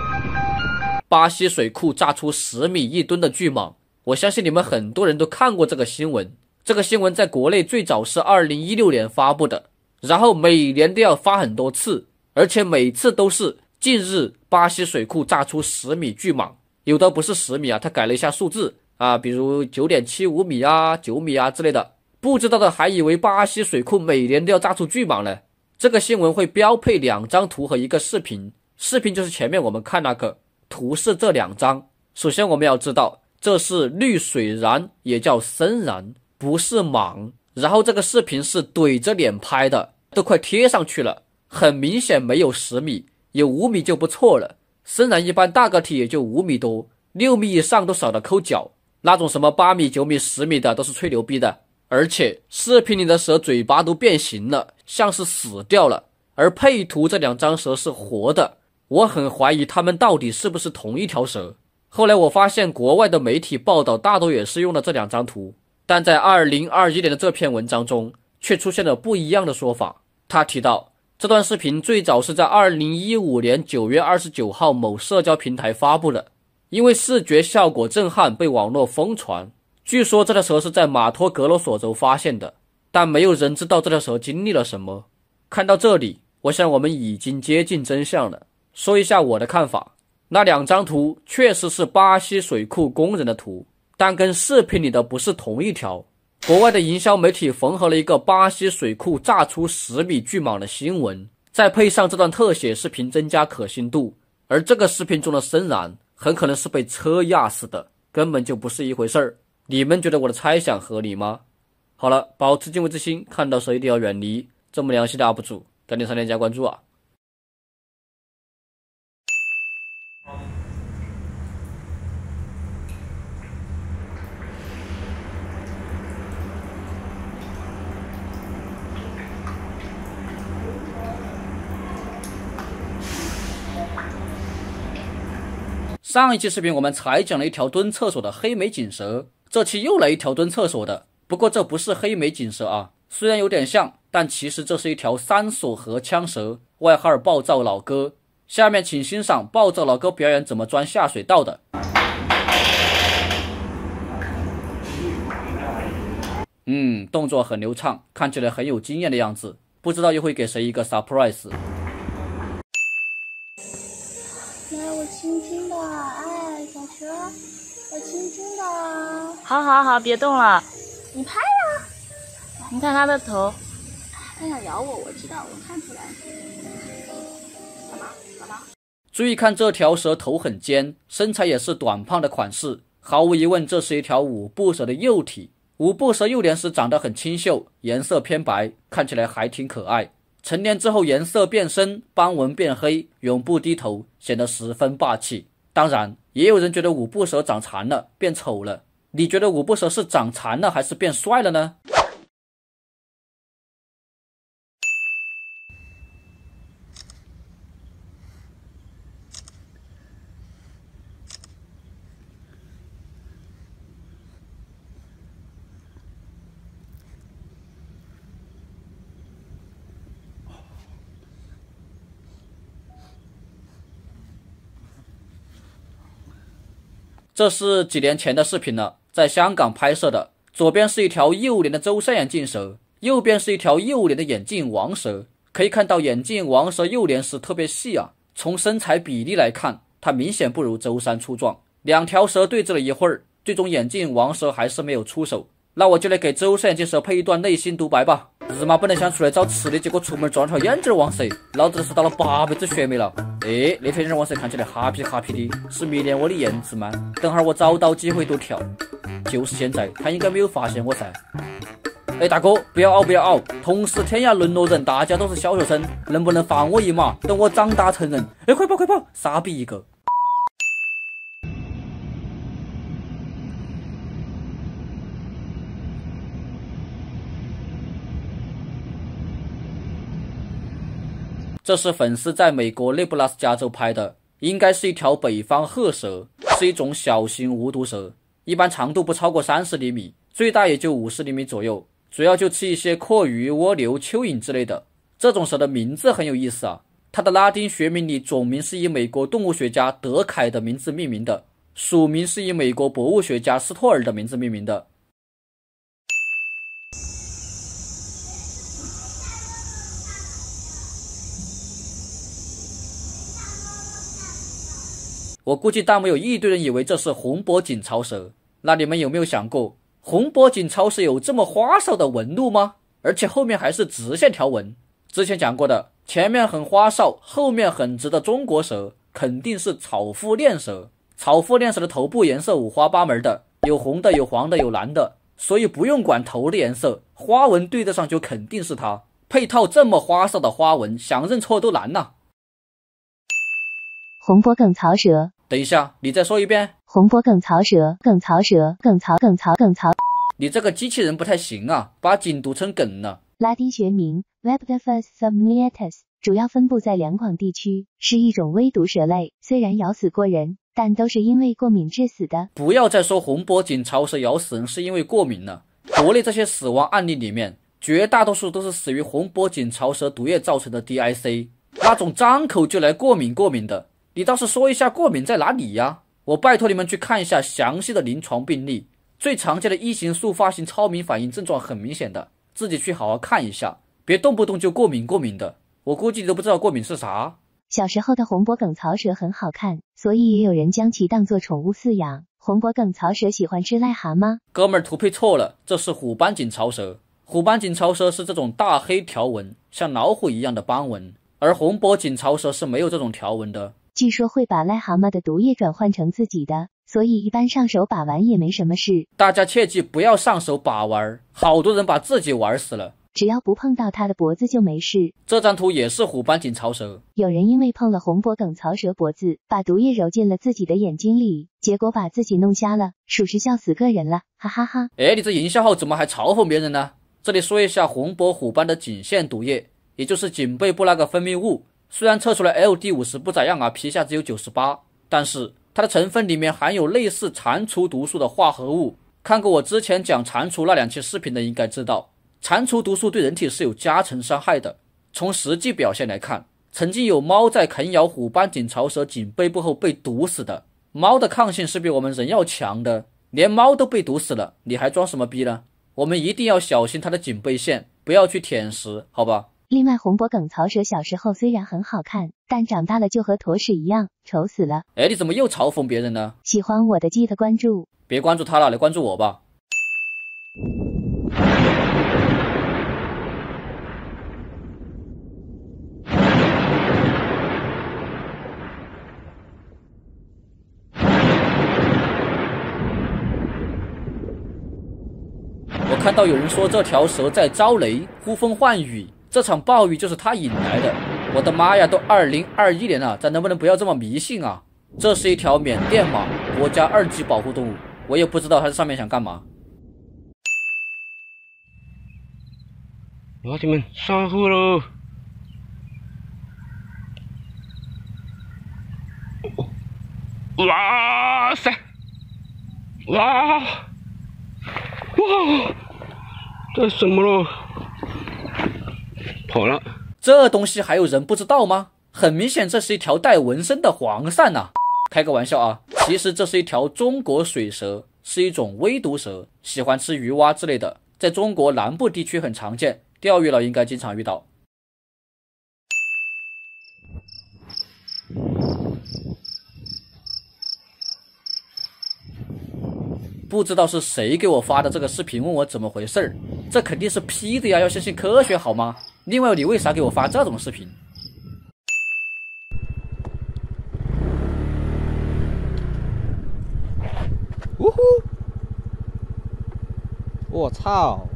巴西水库炸出十米一吨的巨蟒，我相信你们很多人都看过这个新闻。这个新闻在国内最早是二零一六年发布的，然后每年都要发很多次，而且每次都是近日巴西水库炸出十米巨蟒，有的不是十米啊，他改了一下数字啊，比如九点七五米啊、九米啊之类的。不知道的还以为巴西水库每年都要炸出巨蟒呢。这个新闻会标配两张图和一个视频，视频就是前面我们看那个，图是这两张。首先我们要知道，这是绿水蚺，也叫森蚺。不是蟒，然后这个视频是怼着脸拍的，都快贴上去了，很明显没有十米，有五米就不错了。深蚺一般大个体也就五米多，六米以上都少得抠脚，那种什么八米、九米、十米的都是吹牛逼的。而且视频里的蛇嘴巴都变形了，像是死掉了，而配图这两张蛇是活的，我很怀疑它们到底是不是同一条蛇。后来我发现国外的媒体报道大多也是用了这两张图。但在二零二一年的这篇文章中，却出现了不一样的说法。他提到，这段视频最早是在二零一五年九月二十九号某社交平台发布的，因为视觉效果震撼，被网络疯传。据说这条蛇是在马托格罗索州发现的，但没有人知道这条蛇经历了什么。看到这里，我想我们已经接近真相了。说一下我的看法，那两张图确实是巴西水库工人的图。但跟视频里的不是同一条。国外的营销媒体缝合了一个巴西水库炸出十米巨蟒的新闻，再配上这段特写视频，增加可信度。而这个视频中的深蚺很可能是被车压死的，根本就不是一回事儿。你们觉得我的猜想合理吗？好了，保持敬畏之心，看到时候一定要远离。这么良心的 UP 主，赶紧上链加关注啊！上一期视频我们才讲了一条蹲厕所的黑眉锦蛇，这期又来一条蹲厕所的，不过这不是黑眉锦蛇啊，虽然有点像，但其实这是一条三索和枪蛇，外号暴躁老哥。下面请欣赏暴躁老哥表演怎么钻下水道的。嗯，动作很流畅，看起来很有经验的样子，不知道又会给谁一个 surprise。好，好，好，别动了。你拍呀！你看它的头。它想咬我，我知道，我看出来。干嘛？干嘛？注意看这条蛇头很尖，身材也是短胖的款式。毫无疑问，这是一条五步蛇的幼体。五步蛇幼年时长得很清秀，颜色偏白，看起来还挺可爱。成年之后颜色变深，斑纹变黑，永不低头，显得十分霸气。当然，也有人觉得五步蛇长残了，变丑了。你觉得五步蛇是长残了，还是变帅了呢？这是几年前的视频了，在香港拍摄的。左边是一条幼年的舟山眼镜蛇，右边是一条幼年的眼镜王蛇。可以看到，眼镜王蛇幼年时特别细啊。从身材比例来看，它明显不如舟山粗壮。两条蛇对峙了一会儿，最终眼镜王蛇还是没有出手。那我就来给舟山眼镜蛇配一段内心独白吧。日妈本来想出来找吃的，结果出门撞条眼镜王蛇，老子是打了八辈子血霉了。哎，那条眼镜王蛇看起来哈皮哈皮的，是迷恋我的颜值吗？等会儿我找到机会都跳，就是现在，他应该没有发现我噻。哎，大哥，不要熬，不要熬！同是天涯沦落人，大家都是小学生，能不能放我一马？等我长大成人。哎，快跑，快跑！傻逼一个！这是粉丝在美国内布拉斯加州拍的，应该是一条北方褐蛇，是一种小型无毒蛇，一般长度不超过三十厘米，最大也就五十厘米左右。主要就吃一些阔鱼、蜗牛、蚯蚓之类的。这种蛇的名字很有意思啊，它的拉丁学名里总名是以美国动物学家德凯的名字命名的，属名是以美国博物学家斯托尔的名字命名的。我估计弹幕有一堆人以为这是红脖锦潮蛇，那你们有没有想过？红脖颈超蛇有这么花哨的纹路吗？而且后面还是直线条纹。之前讲过的，前面很花哨，后面很直的中国蛇，肯定是草腹链蛇。草腹链蛇的头部颜色五花八门的，有红的，有黄的，有蓝的，所以不用管头的颜色，花纹对得上就肯定是它。配套这么花哨的花纹，想认错都难呐。红脖梗槽蛇。等一下，你再说一遍。红脖梗槽蛇，梗槽蛇，梗槽梗槽梗槽。你这个机器人不太行啊，把颈读成梗了。拉丁学名 submiliatus，主要分布在两广地区，是一种微毒蛇类。虽然咬死过人，但都是因为过敏致死的。不要再说红脖颈槽蛇咬死人是因为过敏了。国内这些死亡案例里面，绝大多数都是死于红脖颈槽蛇毒液造成的 DIC，那种张口就来过敏过敏的。你倒是说一下过敏在哪里呀？我拜托你们去看一下详细的临床病例，最常见的一型速发性超敏反应症状很明显的，自己去好好看一下，别动不动就过敏过敏的。我估计你都不知道过敏是啥。小时候的红脖梗槽蛇很好看，所以也有人将其当做宠物饲养。红脖梗槽蛇喜欢吃癞蛤蟆。哥们儿，图配错了，这是虎斑锦槽蛇。虎斑锦槽蛇是这种大黑条纹，像老虎一样的斑纹，而红脖锦槽蛇是没有这种条纹的。据说会把癞蛤蟆的毒液转换成自己的，所以一般上手把玩也没什么事。大家切记不要上手把玩，好多人把自己玩死了。只要不碰到它的脖子就没事。这张图也是虎斑锦槽蛇，有人因为碰了红脖梗槽蛇脖子，把毒液揉进了自己的眼睛里，结果把自己弄瞎了，属实笑死个人了，哈哈哈。哎，你这营销号怎么还嘲讽别人呢？这里说一下红脖虎斑的颈腺毒液，也就是颈背部那个分泌物。虽然测出来 LD 五十不咋样啊，皮下只有九十八，但是它的成分里面含有类似蟾蜍毒素的化合物。看过我之前讲蟾蜍那两期视频的应该知道，蟾蜍毒素对人体是有加成伤害的。从实际表现来看，曾经有猫在啃咬虎斑锦巢蛇颈背部后被毒死的。猫的抗性是比我们人要强的，连猫都被毒死了，你还装什么逼呢？我们一定要小心它的颈背线，不要去舔食，好吧？另外，红脖梗草蛇小时候虽然很好看，但长大了就和坨屎一样，丑死了。哎，你怎么又嘲讽别人呢？喜欢我的记得关注，别关注他了，来关注我吧。我看到有人说这条蛇在招雷，呼风唤雨。这场暴雨就是他引来的，我的妈呀，都二零二一年了，咱能不能不要这么迷信啊？这是一条缅甸马，国家二级保护动物，我也不知道它上面想干嘛。老铁们上货喽！哇塞！哇！哇！这什么喽？跑了，这东西还有人不知道吗？很明显，这是一条带纹身的黄鳝呐！开个玩笑啊，其实这是一条中国水蛇，是一种微毒蛇，喜欢吃鱼蛙之类的，在中国南部地区很常见，钓鱼佬应该经常遇到。不知道是谁给我发的这个视频，问我怎么回事儿。这肯定是 P 的呀，要相信科学好吗？另外，你为啥给我发这种视频？呜呼！我操！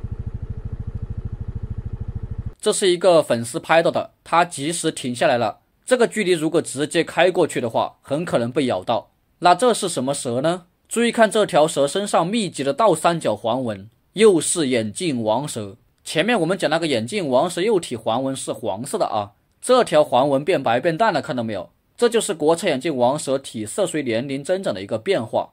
这是一个粉丝拍到的，他及时停下来了。这个距离如果直接开过去的话，很可能被咬到。那这是什么蛇呢？注意看这条蛇身上密集的倒三角环纹，又是眼镜王蛇。前面我们讲那个眼镜王蛇幼体环纹是黄色的啊，这条环纹变白变淡了，看到没有？这就是国产眼镜王蛇体色随年龄增长的一个变化。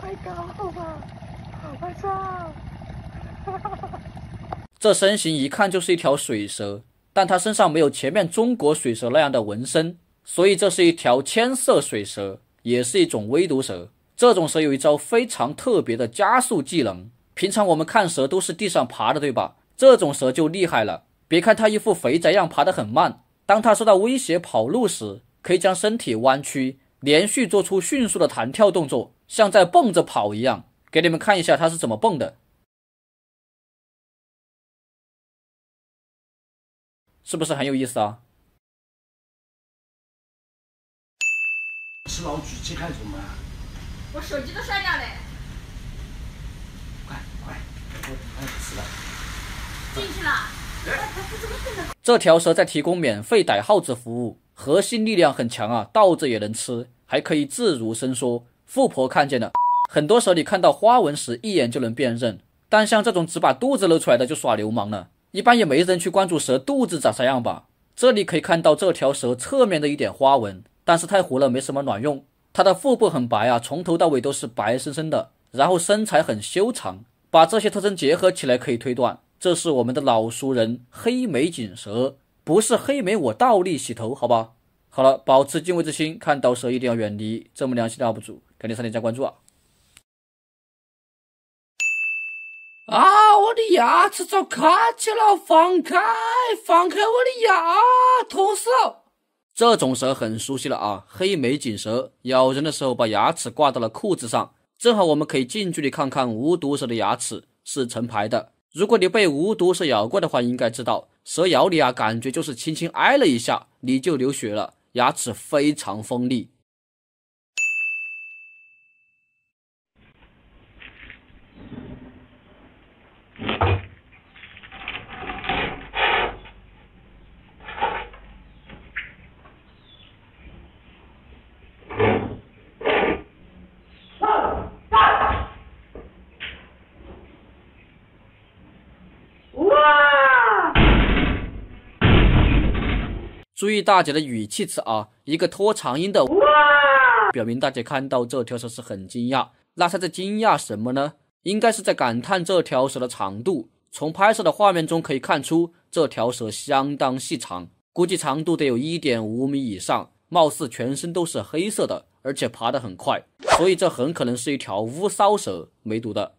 太高了！我操！这身形一看就是一条水蛇，但它身上没有前面中国水蛇那样的纹身，所以这是一条千色水蛇，也是一种微毒蛇。这种蛇有一招非常特别的加速技能。平常我们看蛇都是地上爬的，对吧？这种蛇就厉害了。别看它一副肥宅样，爬得很慢，当它受到威胁跑路时，可以将身体弯曲，连续做出迅速的弹跳动作，像在蹦着跑一样。给你们看一下它是怎么蹦的。是不是很有意思啊？吃老举起看什么？我手机都摔掉了。快快，快死了！进去了。这条蛇在提供免费逮耗子服务，核心力量很强啊，倒着也能吃，还可以自如伸缩。富婆看见了，很多蛇你看到花纹时一眼就能辨认，但像这种只把肚子露出来的就耍流氓了。一般也没人去关注蛇肚子长啥样吧？这里可以看到这条蛇侧面的一点花纹，但是太糊了，没什么卵用。它的腹部很白啊，从头到尾都是白生生的，然后身材很修长，把这些特征结合起来，可以推断这是我们的老熟人黑眉锦蛇，不是黑莓我倒立洗头，好吧？好了，保持敬畏之心，看到蛇一定要远离。这么良心的 UP 主，赶紧上点加关注啊！啊！我的牙齿遭卡起了，放开，放开我的牙，痛死了！这种蛇很熟悉了啊，黑眉锦蛇咬人的时候把牙齿挂到了裤子上，正好我们可以近距离看看无毒蛇的牙齿是成排的。如果你被无毒蛇咬过的话，应该知道蛇咬你啊，感觉就是轻轻挨了一下，你就流血了，牙齿非常锋利。注意大姐的语气词啊，一个拖长音的哇，表明大姐看到这条蛇是很惊讶。那她在惊讶什么呢？应该是在感叹这条蛇的长度。从拍摄的画面中可以看出，这条蛇相当细长，估计长度得有一点五米以上。貌似全身都是黑色的，而且爬得很快，所以这很可能是一条乌梢蛇，没毒的。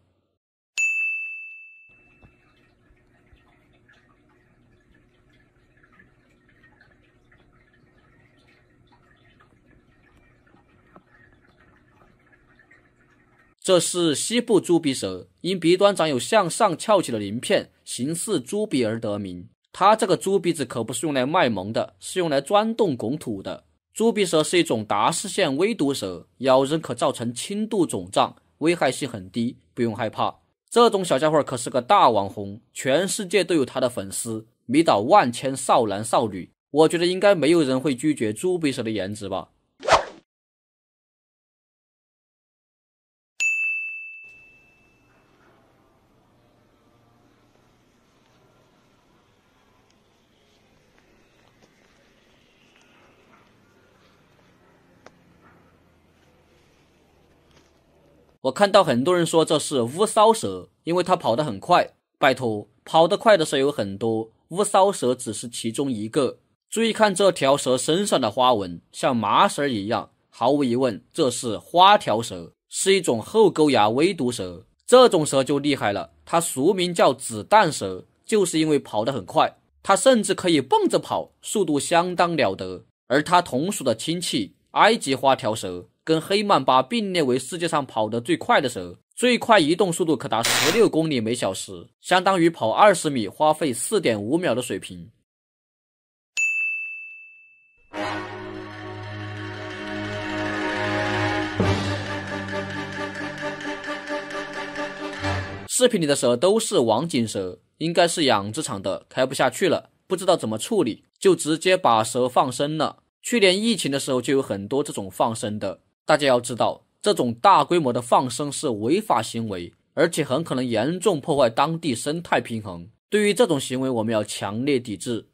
这是西部猪鼻蛇，因鼻端长有向上翘起的鳞片，形似猪鼻而得名。它这个猪鼻子可不是用来卖萌的，是用来钻洞拱土的。猪鼻蛇是一种达氏线微毒蛇，咬人可造成轻度肿胀，危害性很低，不用害怕。这种小家伙可是个大网红，全世界都有他的粉丝，迷倒万千少男少女。我觉得应该没有人会拒绝猪鼻蛇的颜值吧。看到很多人说这是乌梢蛇，因为它跑得很快。拜托，跑得快的蛇有很多，乌梢蛇只是其中一个。注意看这条蛇身上的花纹，像麻绳一样。毫无疑问，这是花条蛇，是一种后沟牙微毒蛇。这种蛇就厉害了，它俗名叫子弹蛇，就是因为跑得很快。它甚至可以蹦着跑，速度相当了得。而它同属的亲戚埃及花条蛇跟黑曼巴并列为世界上跑得最快的蛇，最快移动速度可达十六公里每小时，相当于跑二十米花费四点五秒的水平。视频里的蛇都是网颈蛇，应该是养殖场的，开不下去了，不知道怎么处理，就直接把蛇放生了。去年疫情的时候就有很多这种放生的。大家要知道，这种大规模的放生是违法行为，而且很可能严重破坏当地生态平衡。对于这种行为，我们要强烈抵制。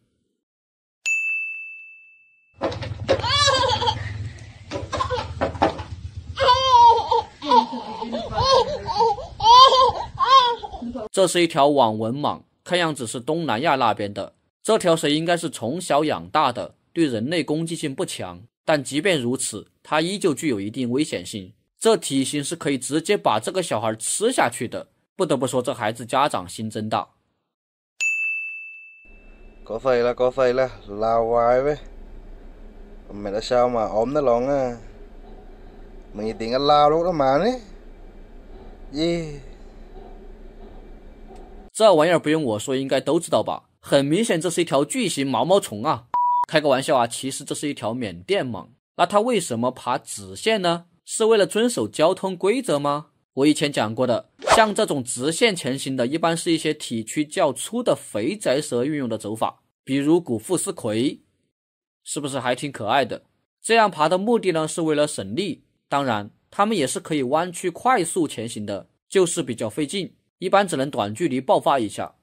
这是一条网纹蟒，看样子是东南亚那边的。这条蛇应该是从小养大的，对人类攻击性不强。但即便如此，它依旧具有一定危险性。这体型是可以直接把这个小孩吃下去的。不得不说，这孩子家长心真大。Có phê là có phê là lao hoài với Mày đã sao mà ốm nó lộn à Mày tiện anh lao lúc đó mà đấy Yeah 这玩意儿不用我说，应该都知道吧？很明显，这是一条巨型毛毛虫啊！开个玩笑啊，其实这是一条缅甸蟒。那它为什么爬直线呢？是为了遵守交通规则吗？我以前讲过的，像这种直线前行的，一般是一些体躯较粗的肥宅蛇运用的走法，比如古腹丝葵，是不是还挺可爱的？这样爬的目的呢，是为了省力。当然，它们也是可以弯曲快速前行的，就是比较费劲。一般只能短距离爆发一下。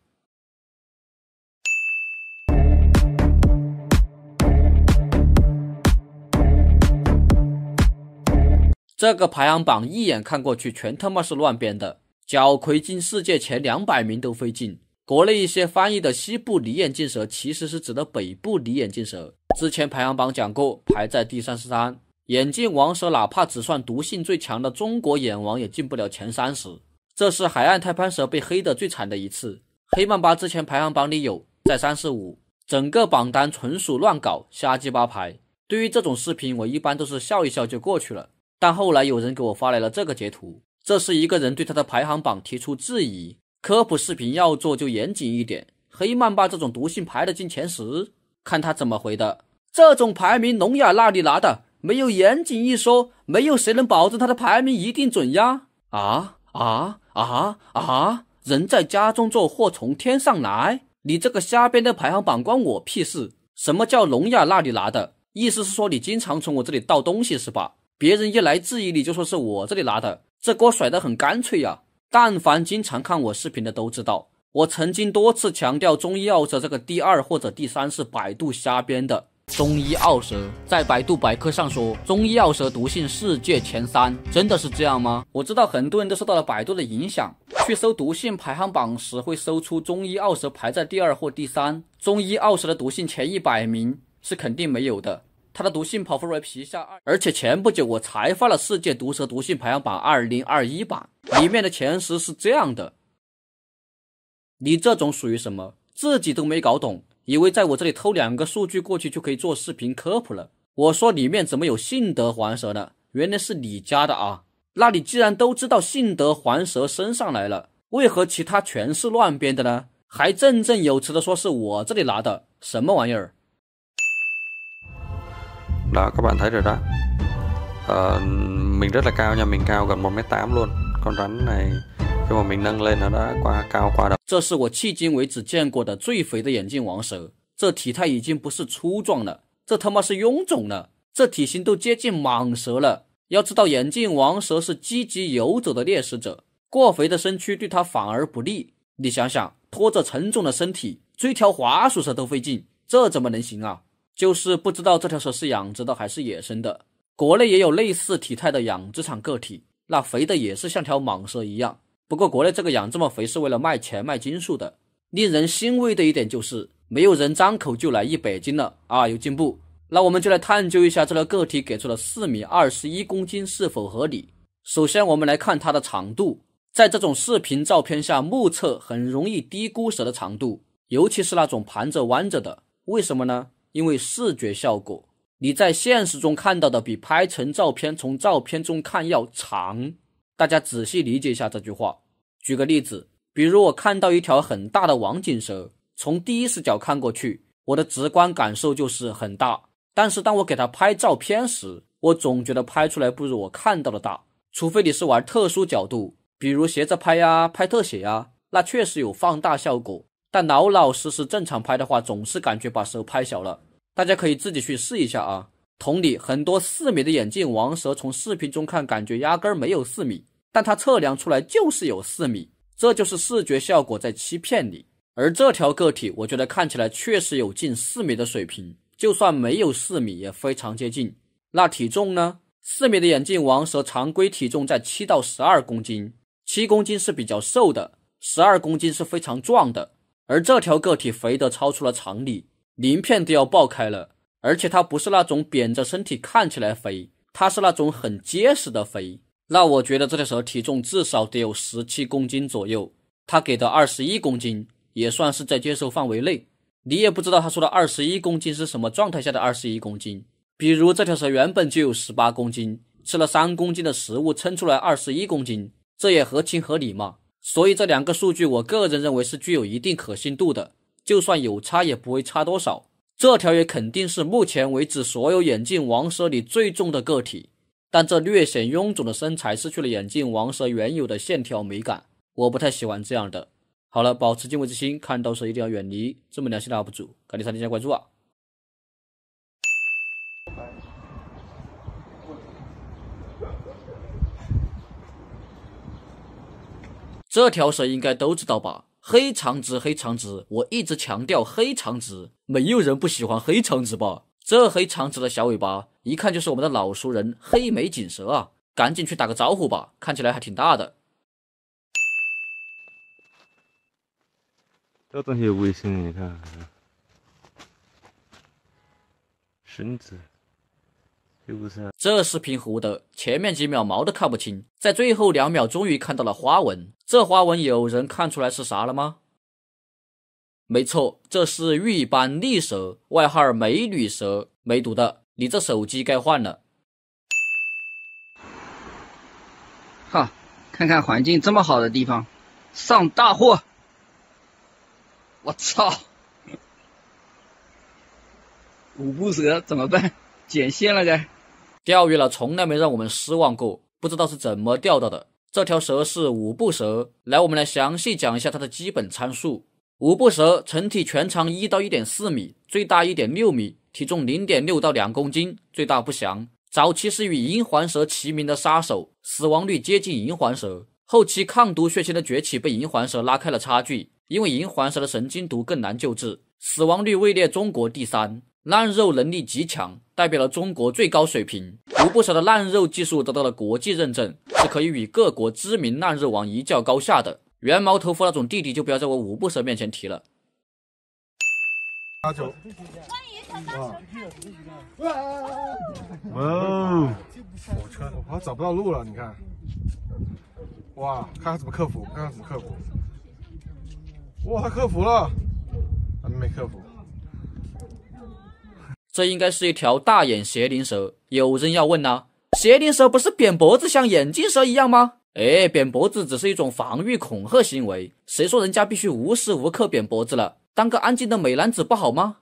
这个排行榜一眼看过去全他妈是乱编的，角魁进世界前两百名都费劲。国内一些翻译的西部离眼镜蛇其实是指的北部离眼镜蛇。之前排行榜讲过，排在第三十三。眼镜王蛇哪怕只算毒性最强的中国眼王，也进不了前三十。这是海岸太攀蛇被黑的最惨的一次。黑曼巴之前排行榜里有，在三十五，整个榜单纯属乱搞，瞎鸡巴排。对于这种视频，我一般都是笑一笑就过去了。但后来有人给我发来了这个截图，这是一个人对他的排行榜提出质疑。科普视频要做就严谨一点，黑曼巴这种毒性排得进前十，看他怎么回的。这种排名聋哑那里拿的？没有严谨一说，没有谁能保证他的排名一定准呀？啊啊！啊啊！人在家中坐，祸从天上来。你这个瞎编的排行榜关我屁事？什么叫聋哑那里拿的？意思是说你经常从我这里盗东西是吧？别人一来质疑你就说是我这里拿的，这锅甩得很干脆呀。但凡经常看我视频的都知道，我曾经多次强调中医奥蛇这个第二或者第三是百度瞎编的。中医奥蛇在百度百科上说，中医奥蛇毒性世界前三，真的是这样吗？我知道很多人都受到了百度的影响，去搜毒性排行榜时会搜出中医奥蛇排在第二或第三，中医奥蛇的毒性前一百名是肯定没有的，它的毒性跑分为皮下二。而且前不久我才发了世界毒蛇毒性排行榜二零二一版，里面的前十是这样的，你这种属于什么？自己都没搞懂。以为在我这里偷两个数据过去就可以做视频科普了。我说里面怎么有信德环蛇呢？原来是你家的啊！那你既然都知道信德环蛇升上来了，为何其他全是乱编的呢？还振振有词的说是我这里拿的，什么玩意儿？Đó các bạn thấy rồi đó. Ờ, mình rất là cao nha, mình cao gần 1m8 luôn. Con rắn này 这是我迄今为止见过的最肥的眼镜王蛇，这体态已经不是粗壮了，这他妈是臃肿了，这体型都接近蟒蛇了。要知道，眼镜王蛇是积极游走的猎食者，过肥的身躯对它反而不利。你想想，拖着沉重的身体追条滑鼠蛇都费劲，这怎么能行啊？就是不知道这条蛇是养殖的还是野生的。国内也有类似体态的养殖场个体，那肥的也是像条蟒蛇一样。不过，国内这个养这么肥是为了卖钱卖斤数的。令人欣慰的一点就是，没有人张口就来一百斤了啊，有进步。那我们就来探究一下这条个体给出的四米二十一公斤是否合理。首先，我们来看它的长度，在这种视频照片下，目测很容易低估蛇的长度，尤其是那种盘着弯着的。为什么呢？因为视觉效果。你在现实中看到的比拍成照片从照片中看要长。大家仔细理解一下这句话。举个例子，比如我看到一条很大的网锦蛇，从第一视角看过去，我的直观感受就是很大。但是当我给它拍照片时，我总觉得拍出来不如我看到的大。除非你是玩特殊角度，比如斜着拍呀、拍特写呀，那确实有放大效果。但老老实实正常拍的话，总是感觉把蛇拍小了。大家可以自己去试一下啊。同理，很多四米的眼镜王蛇，从视频中看感觉压根儿没有四米。但它测量出来就是有四米，这就是视觉效果在欺骗你。而这条个体，我觉得看起来确实有近四米的水平，就算没有四米也非常接近。那体重呢？四米的眼镜王蛇常规体重在七到十二公斤，七公斤是比较瘦的，十二公斤是非常壮的。而这条个体肥得超出了常理，鳞片都要爆开了。而且它不是那种扁着身体看起来肥，它是那种很结实的肥。那我觉得这条蛇体重至少得有十七公斤左右，他给的二十一公斤也算是在接受范围内。你也不知道他说的二十一公斤是什么状态下的二十一公斤，比如这条蛇原本就有十八公斤，吃了三公斤的食物称出来二十一公斤，这也合情合理嘛。所以这两个数据，我个人认为是具有一定可信度的，就算有差也不会差多少。这条也肯定是目前为止所有眼镜王蛇里最重的个体。但这略显臃肿的身材失去了眼镜王蛇原有的线条美感，我不太喜欢这样的。好了，保持敬畏之心，看到蛇一定要远离。这么良心的 UP 主，赶紧点加关注啊！这条蛇应该都知道吧？黑长直，黑长直，我一直强调黑长直，没有人不喜欢黑长直吧？这黑长直的小尾巴，一看就是我们的老熟人黑眉锦蛇啊！赶紧去打个招呼吧，看起来还挺大的。这东西有危险，你看，身子是不是？这视频糊的，前面几秒毛都看不清，在最后两秒终于看到了花纹。这花纹有人看出来是啥了吗？没错，这是玉斑丽蛇，外号美女蛇。没毒的，你这手机该换了。哈，看看环境这么好的地方，上大货！我操！五步蛇怎么办？剪线了该。钓鱼了，从来没让我们失望过。不知道是怎么钓到的。这条蛇是五步蛇。来，我们来详细讲一下它的基本参数。五步蛇成体全长一到一点四米，最大一点六米，体重零点六到两公斤，最大不详。早期是与银环蛇齐名的杀手，死亡率接近银环蛇。后期抗毒血清的崛起被银环蛇拉开了差距，因为银环蛇的神经毒更难救治，死亡率位列中国第三。烂肉能力极强，代表了中国最高水平。五步蛇的烂肉技术得到了国际认证，是可以与各国知名烂肉王一较高下的。圆毛头夫那种弟弟就不要在我五步蛇面前提了。八九。哇！哦！火车，我怕找不到路了，你看。哇，看看怎么克服，看看怎么克服。哇，他克服了，还没克服。这应该是一条大眼邪灵蛇。有人要问呢，邪灵蛇不是扁脖子像眼镜蛇一样吗？哎，扁脖子只是一种防御恐吓行为，谁说人家必须无时无刻扁脖子了？当个安静的美男子不好吗？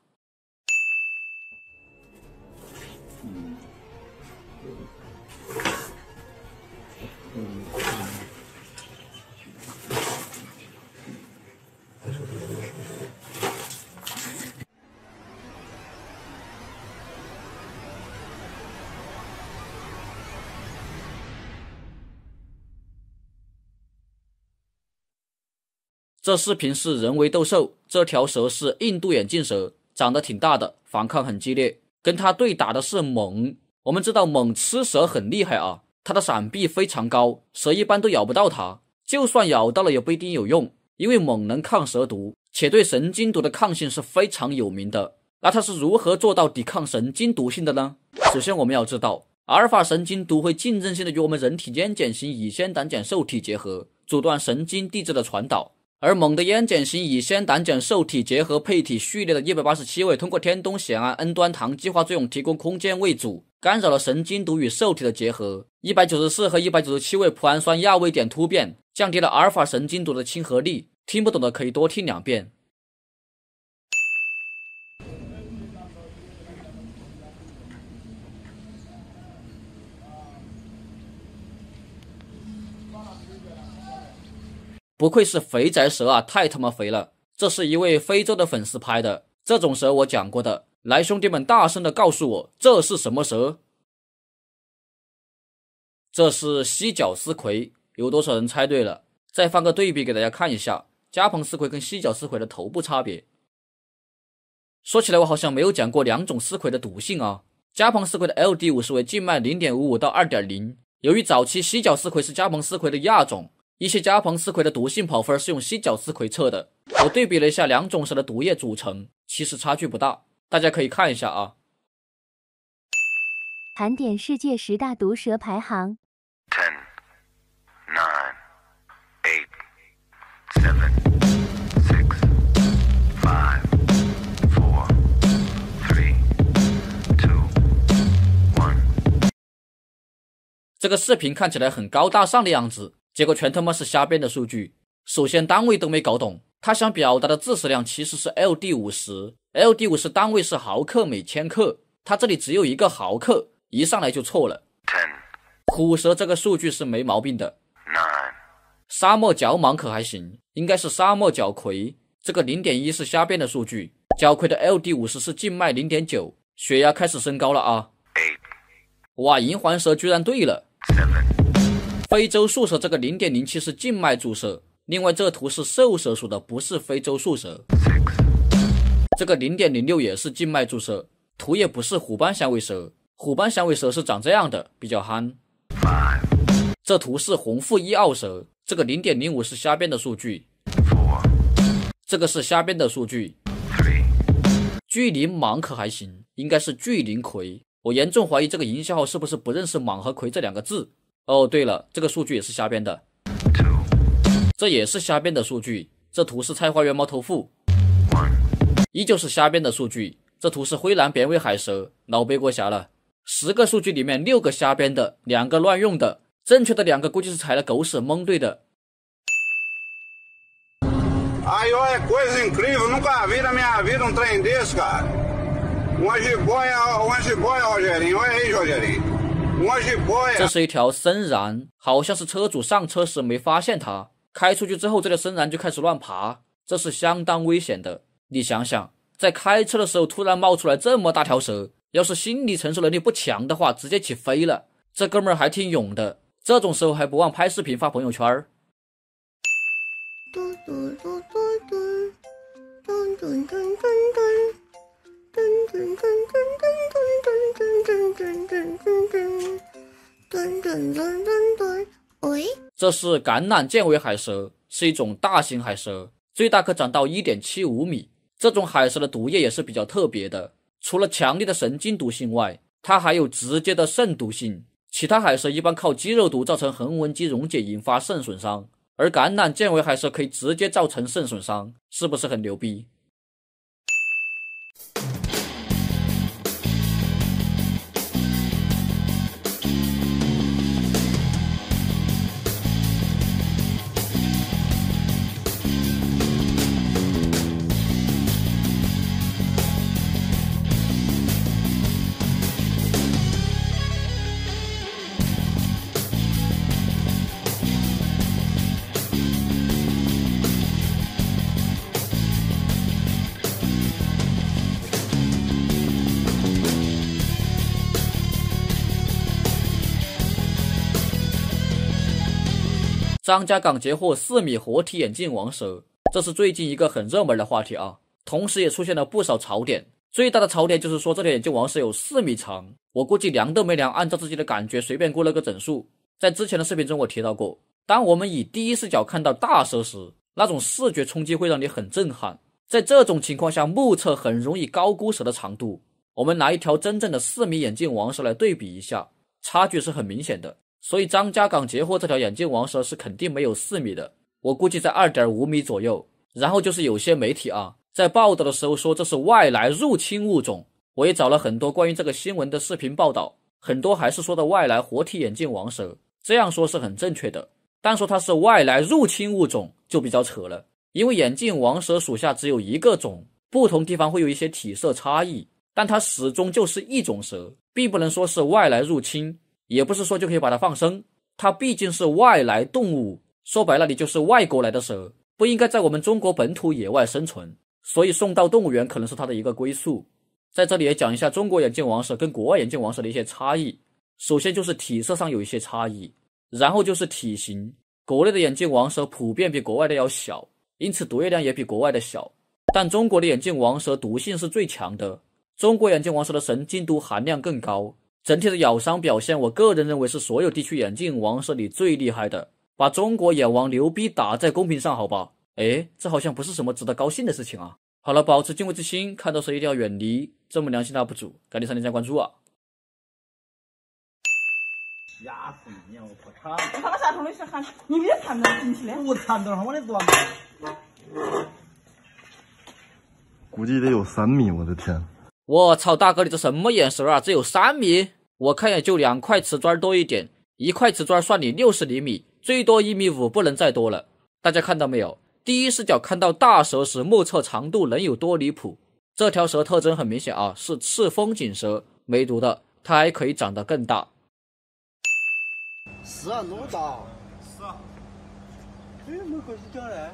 这视频是人为斗兽，这条蛇是印度眼镜蛇，长得挺大的，反抗很激烈。跟它对打的是猛。我们知道猛吃蛇很厉害啊，它的闪避非常高，蛇一般都咬不到它。就算咬到了也不一定有用，因为猛能抗蛇毒，且对神经毒的抗性是非常有名的。那它是如何做到抵抗神经毒性的呢？首先我们要知道，阿尔法神经毒会竞争性的与我们人体间碱型乙酰胆碱受体结合，阻断神经递质的传导。而猛的烟碱型乙酰胆碱受体结合配体序列的一百八十七位，通过天冬酰胺 N 端糖基化作用提供空间位阻，干扰了神经毒与受体的结合。一百九十四和一百九十七位脯氨酸亚位点突变，降低了阿尔法神经毒的亲和力。听不懂的可以多听两遍。不愧是肥宅蛇啊，太他妈肥了！这是一位非洲的粉丝拍的，这种蛇我讲过的。来，兄弟们，大声的告诉我，这是什么蛇？这是犀角丝葵，有多少人猜对了？再放个对比给大家看一下，加蓬丝葵跟犀角丝葵的头部差别。说起来，我好像没有讲过两种丝葵的毒性啊。加蓬丝葵的 LD 五是为静脉零点五五到二点零，由于早期犀角丝葵是加蓬丝葵的亚种。一些加蓬丝葵的毒性跑分是用犀角丝葵测的，我对比了一下两种蛇的毒液组成，其实差距不大，大家可以看一下啊。盘点世界十大毒蛇排行。Ten, nine, eight, seven, six, five, four, three, two, one。这个视频看起来很高大上的样子。结果全他妈是瞎编的数据。首先单位都没搞懂，他想表达的致死量其实是 LD 五十，LD 五十单位是毫克每千克，他这里只有一个毫克，一上来就错了。虎蛇这个数据是没毛病的。沙漠角蟒可还行，应该是沙漠角葵，这个零点一是瞎编的数据。角葵的 LD 五十是静脉零点九，血压开始升高了啊！哇，银环蛇居然对了。非洲树蛇这个零点零七是静脉注射，另外这图是兽蛇属的，不是非洲树蛇。这个零点零六也是静脉注射，图也不是虎斑响尾蛇，虎斑响尾蛇是长这样的，比较憨。这图是红腹一澳蛇，这个零点零五是瞎编的数据。这个是瞎编的数据。巨鳞蟒可还行，应该是巨鳞葵。我严重怀疑这个营销号是不是不认识蟒和葵这两个字。哦，对了，这个数据也是瞎编的，这也是瞎编的数据。这图是菜花原猫头腹，依旧是瞎编的数据。这图是灰蓝扁尾海蛇，老背锅侠了。十个数据里面六个瞎编的，两个乱用的，正确的两个估计是踩了狗屎蒙对的。哎呦，coisa incrível! Nunca vi na minha vida um trem desse, cara. Uma jiboia, uma jiboia, Rogerinho. Olha aí, Rogerinho. 这是一条深蚺，好像是车主上车时没发现它，开出去之后，这条深蚺就开始乱爬，这是相当危险的。你想想，在开车的时候突然冒出来这么大条蛇，要是心理承受能力不强的话，直接起飞了。这哥们儿还挺勇的，这种时候还不忘拍视频发朋友圈儿。噔噔噔噔噔噔噔噔噔噔噔噔噔噔噔噔噔噔！喂这是橄榄剑尾海蛇，是一种大型海蛇，最大可长到一点七五米。这种海蛇的毒液也是比较特别的，除了强烈的神经毒性外，它还有直接的肾毒性。其他海蛇一般靠肌肉毒造成横纹肌溶解，引发肾损伤，而橄榄剑尾海蛇可以直接造成肾损伤，是不是很牛逼？张家港截获四米活体眼镜王蛇，这是最近一个很热门的话题啊。同时也出现了不少槽点，最大的槽点就是说这条眼镜王蛇有四米长，我估计量都没量，按照自己的感觉随便估了个整数。在之前的视频中我提到过，当我们以第一视角看到大蛇时，那种视觉冲击会让你很震撼。在这种情况下，目测很容易高估蛇的长度。我们拿一条真正的四米眼镜王蛇来对比一下，差距是很明显的。所以张家港截获这条眼镜王蛇是肯定没有四米的。我估计在二点五米左右。然后就是有些媒体啊，在报道的时候说这是外来入侵物种，我也找了很多关于这个新闻的视频报道，很多还是说的外来活体眼镜王蛇，这样说是很正确的。但说它是外来入侵物种就比较扯了，因为眼镜王蛇属下只有一个种，不同地方会有一些体色差异，但它始终就是一种蛇，并不能说是外来入侵，也不是说就可以把它放生，它毕竟是外来动物，说白了你就是外国来的蛇。不应该在我们中国本土野外生存，所以送到动物园可能是它的一个归宿。在这里也讲一下中国眼镜王蛇跟国外眼镜王蛇的一些差异。首先就是体色上有一些差异，然后就是体型。国内的眼镜王蛇普遍比国外的要小，因此毒液量也比国外的小。但中国的眼镜王蛇毒性是最强的，中国眼镜王蛇的神经毒含量更高，整体的咬伤表现，我个人认为是所有地区眼镜王蛇里最厉害的。把中国眼王牛逼打在公屏上，好吧？哎，这好像不是什么值得高兴的事情啊！好了，保持敬畏之心，看到蛇一定要远离。这么良心的 UP 主，赶紧上点赞关注啊！吓死你！我操！你看到啥东西喊？你别看到进去的。不看到我的多。估计得有三米，我的天！我操，大哥，你这什么眼神啊？只有三米？我看也就两块瓷砖多一点，一块瓷砖算你六十厘米。最多一米五，不能再多了。大家看到没有？第一视角看到大蛇时，目测长度能有多离谱？这条蛇特征很明显啊，是赤峰锦蛇，没毒的，它还可以长得更大。是啊，那么大。是啊。哎，没关系讲嘞。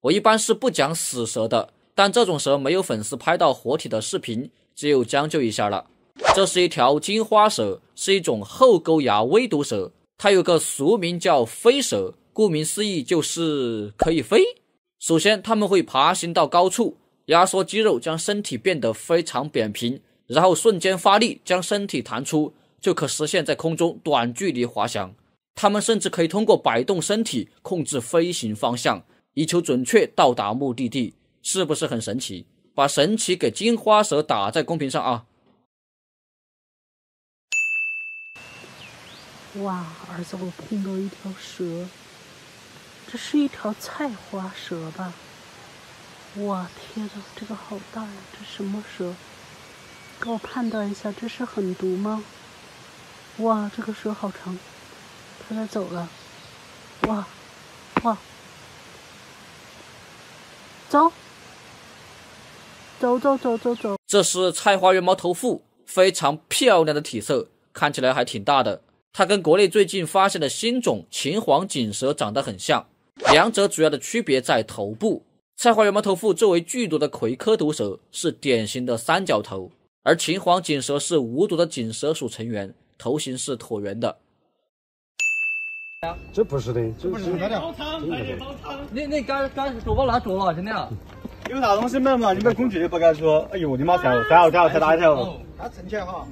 我一般是不讲死蛇的，但这种蛇没有粉丝拍到活体的视频，只有将就一下了。这是一条金花蛇，是一种后沟牙微毒蛇。它有个俗名叫飞蛇，顾名思义就是可以飞。首先，它们会爬行到高处，压缩肌肉，将身体变得非常扁平，然后瞬间发力，将身体弹出，就可实现在空中短距离滑翔。它们甚至可以通过摆动身体控制飞行方向，以求准确到达目的地。是不是很神奇？把神奇给金花蛇打在公屏上啊！哇，儿子，我碰到一条蛇，这是一条菜花蛇吧？哇，天呐，这个好大呀！这什么蛇？给我判断一下，这是狠毒吗？哇，这个蛇好长，它在走了。哇，哇，走，走走走走走。这是菜花原猫头腹，非常漂亮的体色，看起来还挺大的。它跟国内最近发现的新种秦皇锦蛇长得很像，两者主要的区别在头部。菜花原猫头腹作为剧毒的葵科毒蛇，是典型的三角头，而秦皇锦蛇是无毒的锦蛇属成员，头型是椭圆的。这不是的，这不是的。煲汤，你你敢敢说我拿走了，真的？有啥东西没嘛？你们工具也不敢说。哎呦我的妈！太好太好太大一条。它挣钱哈。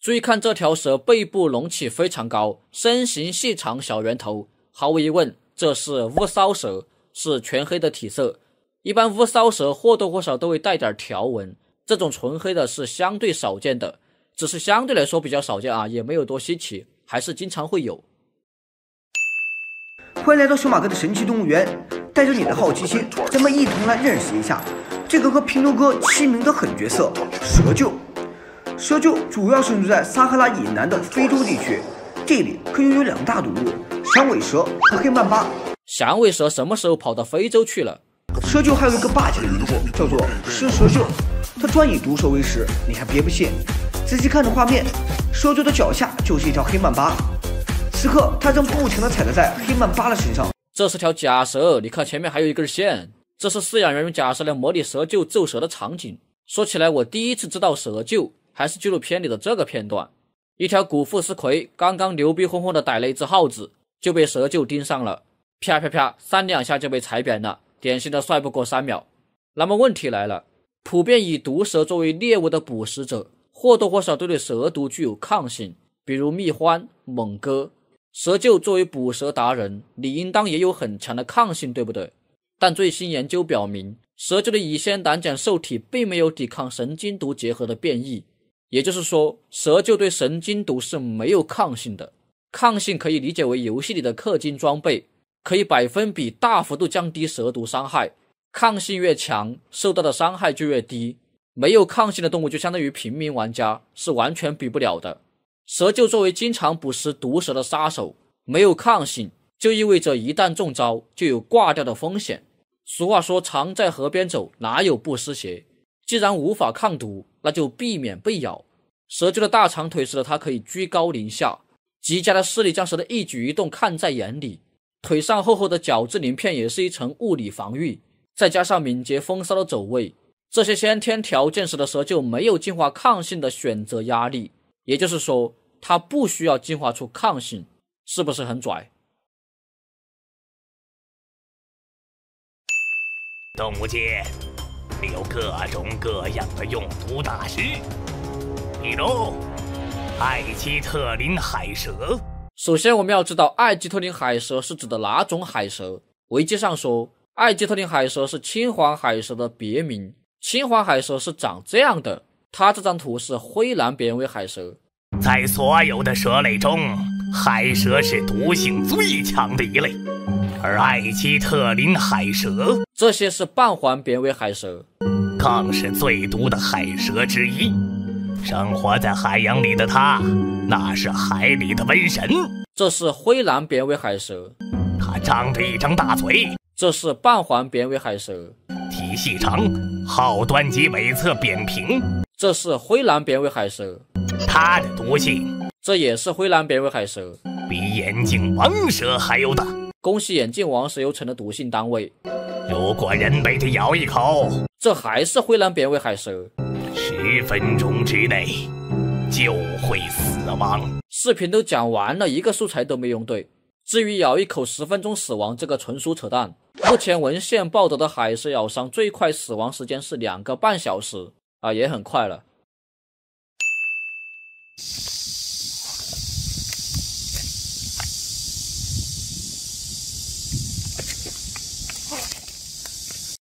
注意看这条蛇背部隆起非常高，身形细长，小圆头。毫无疑问，这是乌梢蛇，是全黑的体色。一般乌梢蛇或多或少都会带点条纹，这种纯黑的是相对少见的，只是相对来说比较少见啊，也没有多稀奇，还是经常会有。欢迎来到小马哥的神奇动物园，带着你的好奇心，咱们一同来认识一下这个和平头哥齐名的狠角色——蛇鹫。蛇鹫主要生存在撒哈拉以南的非洲地区，这里可拥有两大毒物：响尾蛇和黑曼巴。响尾蛇什么时候跑到非洲去了？蛇鹫还有一个霸气的名字，叫做狮蛇鹫，它专以毒蛇为食。你还别不信，仔细看着画面，蛇鹫的脚下就是一条黑曼巴。此刻，它正不停地踩在黑曼巴的身上。这是条假蛇，你看前面还有一根线，这是饲养员用假蛇来模拟蛇鹫揍蛇的场景。说起来，我第一次知道蛇鹫。还是纪录片里的这个片段：一条古腹丝葵刚刚牛逼哄哄的逮了一只耗子，就被蛇鹫盯上了，啪啪啪，三两下就被踩扁了，典型的帅不过三秒。那么问题来了，普遍以毒蛇作为猎物的捕食者，或多或少都对蛇毒具有抗性，比如蜜獾、猛哥。蛇鹫作为捕蛇达人，理应当也有很强的抗性，对不对？但最新研究表明，蛇鹫的乙酰胆碱受体并没有抵抗神经毒结合的变异。也就是说，蛇鹫对神经毒是没有抗性的。抗性可以理解为游戏里的氪金装备。可以百分比大幅度降低蛇毒伤害。抗性越强，受到的伤害就越低。没有抗性的动物就相当于平民玩家，是完全比不了的。蛇鹫作为经常捕食毒蛇的杀手，没有抗性，就意味着一旦中招就有挂掉的风险。俗话说：“常在河边走，哪有不湿鞋？”既然无法抗毒，那就避免被咬。蛇鹫的大长腿使得它可以居高临下，极佳的视力将蛇的一举一动看在眼里。腿上厚厚的角质鳞片也是一层物理防御，再加上敏捷风骚的走位，这些先天条件使得蛇鹫没有进化抗性的选择压力。也就是说，它不需要进化出抗性，是不是很拽？动物界有各种各样的用毒大师，比如艾基特林海蛇。首先，我们要知道艾基特林海蛇是指的哪种海蛇。维基上说，艾基特林海蛇是青黄海蛇的别名。青黄海蛇是长这样的，它这张图是灰蓝扁尾海蛇。在所有的蛇类中，海蛇是毒性最强的一类，而艾希特林海蛇这些是半环扁尾海蛇，更是最毒的海蛇之一。生活在海洋里的它，那是海里的瘟神。这是灰蓝扁尾海蛇，它张着一张大嘴。这是半环扁尾海蛇，体细长，后端及尾侧扁平。这是灰蓝扁尾海蛇，它的毒性，这也是灰蓝扁尾海蛇，比眼镜王蛇还要大。恭喜眼镜王蛇又成了毒性单位。如果人被它咬一口，这还是灰蓝扁尾海蛇，十分钟之内就会死亡。视频都讲完了，一个素材都没用对。至于咬一口十分钟死亡，这个纯属扯淡。目前文献报道的海蛇咬伤最快死亡时间是两个半小时。啊，也很快了。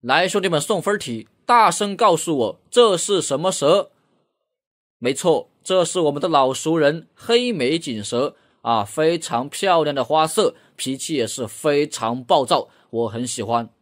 来，兄弟们送分题，大声告诉我这是什么蛇？没错，这是我们的老熟人黑眉锦蛇啊，非常漂亮的花色，脾气也是非常暴躁，我很喜欢。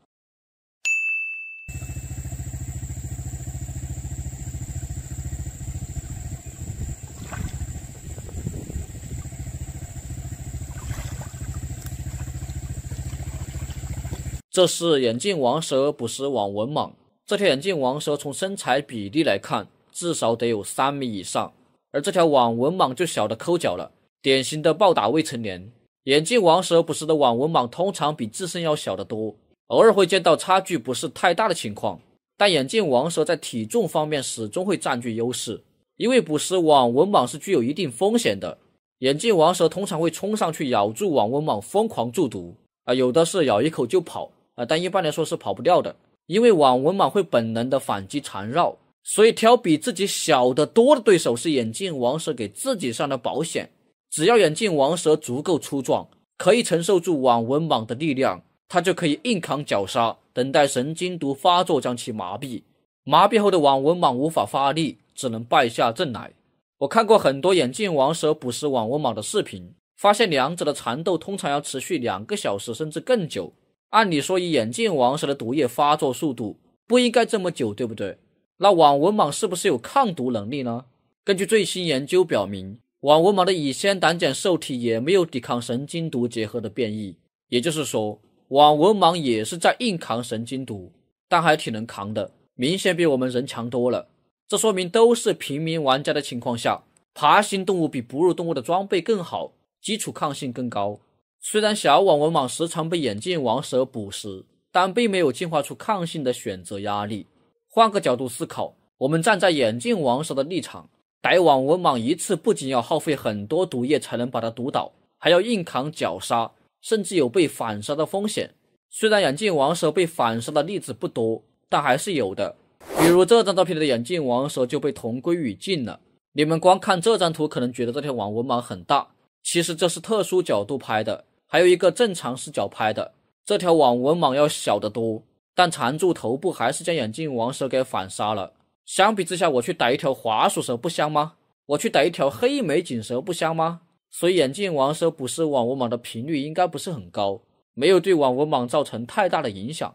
这是眼镜王蛇捕食网纹蟒。这条眼镜王蛇从身材比例来看，至少得有三米以上，而这条网纹蟒就小的抠脚了，典型的暴打未成年。眼镜王蛇捕食的网纹蟒通常比自身要小得多，偶尔会见到差距不是太大的情况，但眼镜王蛇在体重方面始终会占据优势，因为捕食网纹蟒是具有一定风险的。眼镜王蛇通常会冲上去咬住网纹蟒，疯狂注毒啊，有的是咬一口就跑。啊，但一般来说是跑不掉的，因为网纹蟒会本能的反击缠绕，所以挑比自己小得多的对手是眼镜王蛇给自己上的保险。只要眼镜王蛇足够粗壮，可以承受住网纹蟒的力量，它就可以硬扛绞杀，等待神经毒发作将其麻痹。麻痹后的网纹蟒无法发力，只能败下阵来。我看过很多眼镜王蛇捕食网纹蟒的视频，发现两者的缠斗通常要持续两个小时甚至更久。按理说，以眼镜王蛇的毒液发作速度，不应该这么久，对不对？那网纹蟒是不是有抗毒能力呢？根据最新研究表明，网纹蟒的乙酰胆碱受体也没有抵抗神经毒结合的变异，也就是说，网纹蟒也是在硬扛神经毒，但还挺能扛的，明显比我们人强多了。这说明都是平民玩家的情况下，爬行动物比哺乳动物的装备更好，基础抗性更高。虽然小网纹蟒时常被眼镜王蛇捕食，但并没有进化出抗性的选择压力。换个角度思考，我们站在眼镜王蛇的立场，逮网纹蟒一次不仅要耗费很多毒液才能把它毒倒，还要硬扛绞杀，甚至有被反杀的风险。虽然眼镜王蛇被反杀的例子不多，但还是有的。比如这张照片里的眼镜王蛇就被同归于尽了。你们光看这张图，可能觉得这条网纹蟒很大，其实这是特殊角度拍的。还有一个正常视角拍的，这条网纹蟒要小得多，但缠住头部还是将眼镜王蛇给反杀了。相比之下，我去逮一条滑鼠蛇不香吗？我去逮一条黑眉锦蛇不香吗？所以眼镜王蛇捕食网纹蟒的频率应该不是很高。没有对网纹蟒造成太大的影响。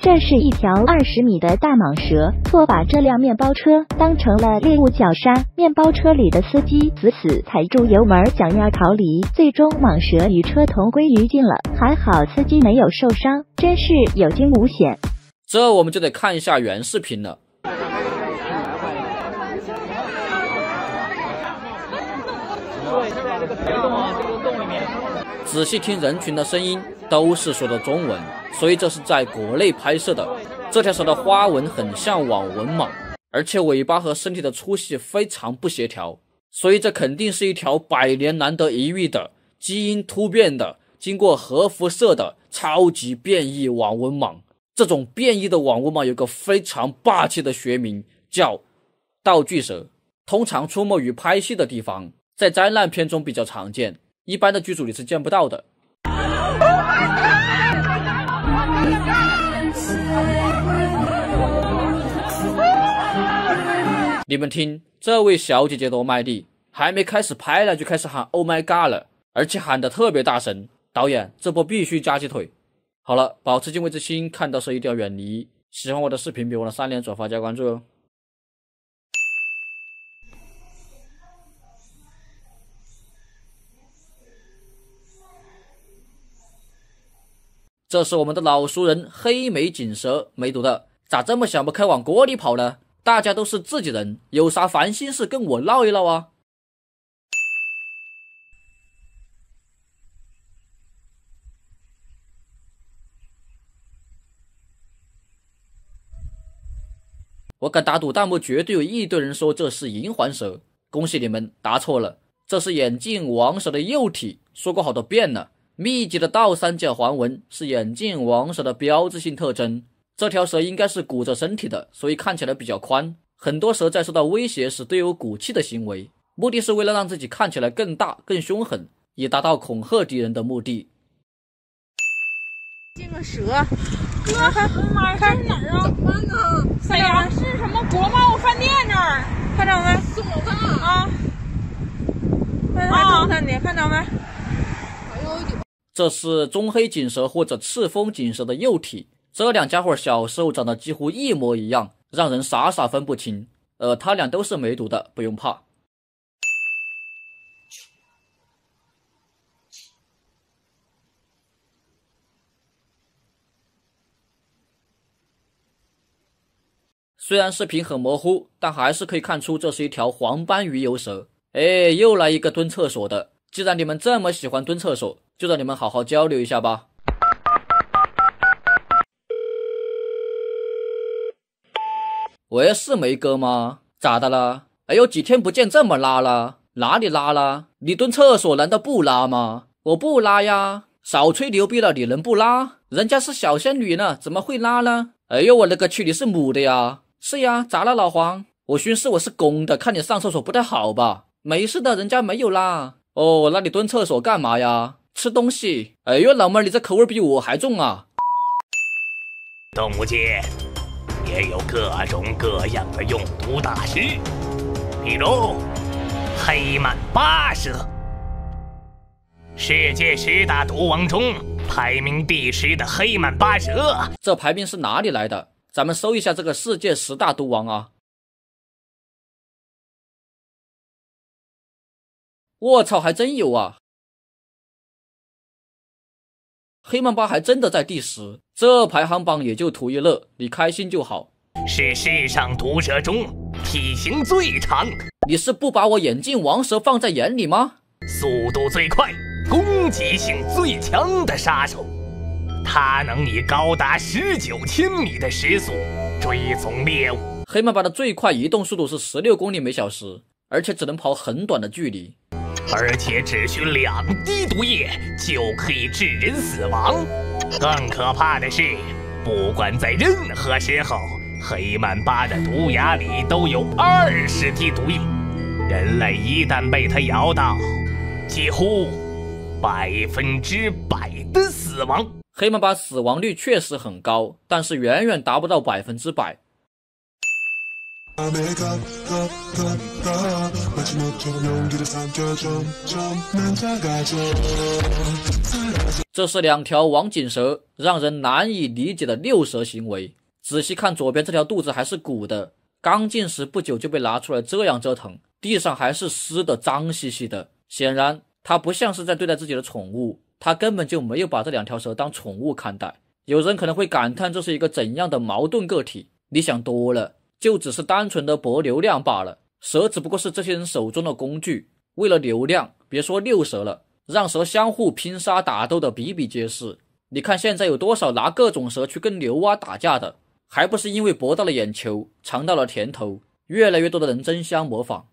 这是一条二十米的大蟒蛇，错把这辆面包车当成了猎物绞杀。面包车里的司机死死踩住油门，想要逃离，最终蟒蛇与车同归于尽了。还好司机没有受伤，真是有惊无险。这我们就得看一下原视频了。仔细听人群的声音，都是说的中文，所以这是在国内拍摄的。这条蛇的花纹很像网纹蟒，而且尾巴和身体的粗细非常不协调，所以这肯定是一条百年难得一遇的基因突变的、经过核辐射的超级变异网纹蟒。这种变异的网纹蟒有个非常霸气的学名，叫道具蛇，通常出没于拍戏的地方，在灾难片中比较常见。一般的剧组里是见不到的。你们听，这位小姐姐多卖力，还没开始拍呢，就开始喊 “Oh my God” 了，而且喊的特别大声。导演，这波必须加鸡腿。好了，保持敬畏之心，看到蛇一定要远离。喜欢我的视频，别忘了三连、转发、加关注哦。这是我们的老熟人黑眉锦蛇，没毒的，咋这么想不开往锅里跑呢？大家都是自己人，有啥烦心事跟我唠一唠啊！我敢打赌，弹幕绝对有一堆人说这是银环蛇，恭喜你们答错了，这是眼镜王蛇的幼体，说过好多遍了。密集的倒三角环纹是眼镜王蛇的标志性特征。这条蛇应该是鼓着身体的，所以看起来比较宽。很多蛇在受到威胁时都有鼓气的行为，目的是为了让自己看起来更大、更凶狠，以达到恐吓敌人的目的。见个蛇，哥，妈呀，这是哪儿啊？怎么办呢？沈阳市什么国贸饭店那儿，看着没？中楼上啊？啊，看的，看着没？这是棕黑锦蛇或者赤峰锦蛇的幼体，这两家伙小时候长得几乎一模一样，让人傻傻分不清。呃，他俩都是没毒的，不用怕。虽然视频很模糊，但还是可以看出这是一条黄斑鱼油蛇。哎，又来一个蹲厕所的。既然你们这么喜欢蹲厕所，就让你们好好交流一下吧。喂，是梅哥吗？咋的了？哎呦，几天不见这么拉了？哪里拉了？你蹲厕所难道不拉吗？我不拉呀！少吹牛逼了，你能不拉？人家是小仙女呢，怎么会拉呢？哎呦，我勒个去，你是母的呀？是呀，咋了，老黄？我寻思我是公的，看你上厕所不太好吧？没事的，人家没有拉。哦，那你蹲厕所干嘛呀？吃东西。哎呦，老妹儿，你这口味比我还重啊！动物界也有各种各样的用毒大师，比如黑曼巴蛇，世界十大毒王中排名第十的黑曼巴蛇。这排名是哪里来的？咱们搜一下这个世界十大毒王啊！我操，还真有啊！黑曼巴还真的在第十，这排行榜也就图一乐，你开心就好。是世上毒蛇中体型最长，你是不把我眼镜王蛇放在眼里吗？速度最快、攻击性最强的杀手，它能以高达十九千米的时速追踪猎物。黑曼巴的最快移动速度是十六公里每小时，而且只能跑很短的距离。而且只需两滴毒液就可以致人死亡。更可怕的是，不管在任何时候，黑曼巴的毒牙里都有二十滴毒液。人类一旦被它咬到，几乎百分之百的死亡。黑曼巴死亡率确实很高，但是远远达不到百分之百。这是两条网颈蛇让人难以理解的遛蛇行为。仔细看左边这条肚子还是鼓的，刚进食不久就被拿出来这样折腾，地上还是湿的，脏兮兮的。显然，它不像是在对待自己的宠物，它根本就没有把这两条蛇当宠物看待。有人可能会感叹这是一个怎样的矛盾个体？你想多了，就只是单纯的博流量罢了。蛇只不过是这些人手中的工具，为了流量，别说遛蛇了。让蛇相互拼杀打斗的比比皆是。你看现在有多少拿各种蛇去跟牛蛙打架的，还不是因为博到了眼球，尝到了甜头？越来越多的人争相模仿。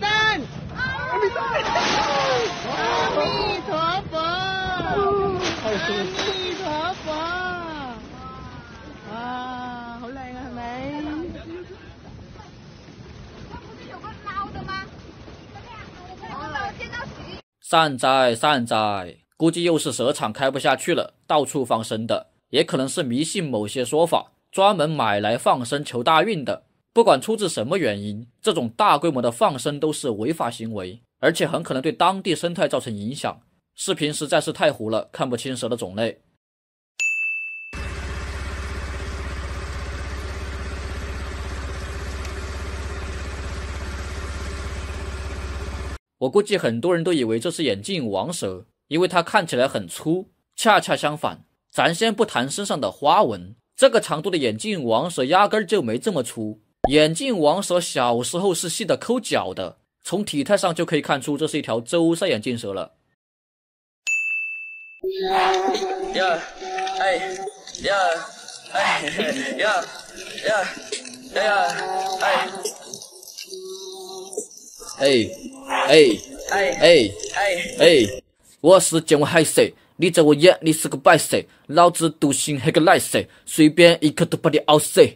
三，阿弥陀佛，阿弥陀佛，啊，好靚啊，係咪？善哉善哉，估计又是蛇场开不下去了，到处放生的，也可能是迷信某些说法，专门买来放生求大运的。不管出自什么原因，这种大规模的放生都是违法行为，而且很可能对当地生态造成影响。视频实在是太糊了，看不清蛇的种类。我估计很多人都以为这是眼镜王蛇，因为它看起来很粗。恰恰相反，咱先不谈身上的花纹，这个长度的眼镜王蛇压根儿就没这么粗。眼镜王蛇小时候是细的抠脚的，从体态上就可以看出这是一条舟山眼镜蛇了。呀，哎，呀，哎，呀，呀，呀，哎。哎哎哎哎哎！我是见过海蛇，你在我眼里是个摆设，老子毒性黑个奶蛇，随便一口都把你咬死。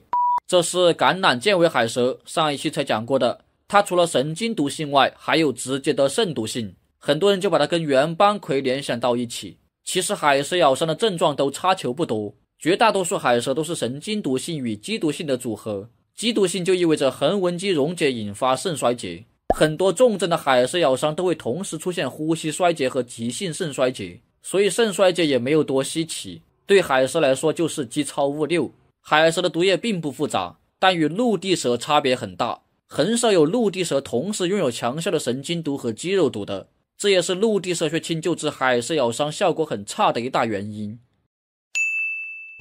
这是橄榄剑尾海蛇，上一期才讲过的。它除了神经毒性外，还有直接的肾毒性，很多人就把它跟原斑葵联想到一起。其实海蛇咬伤的症状都差球不多，绝大多数海蛇都是神经毒性与肌毒性的组合。肌毒性就意味着横纹肌溶解引发肾衰竭。很多重症的海蛇咬伤都会同时出现呼吸衰竭和急性肾衰竭，所以肾衰竭也没有多稀奇。对海蛇来说就是饥超物六。海蛇的毒液并不复杂，但与陆地蛇差别很大，很少有陆地蛇同时拥有强效的神经毒和肌肉毒的，这也是陆地蛇血清救治海蛇咬伤效果很差的一大原因。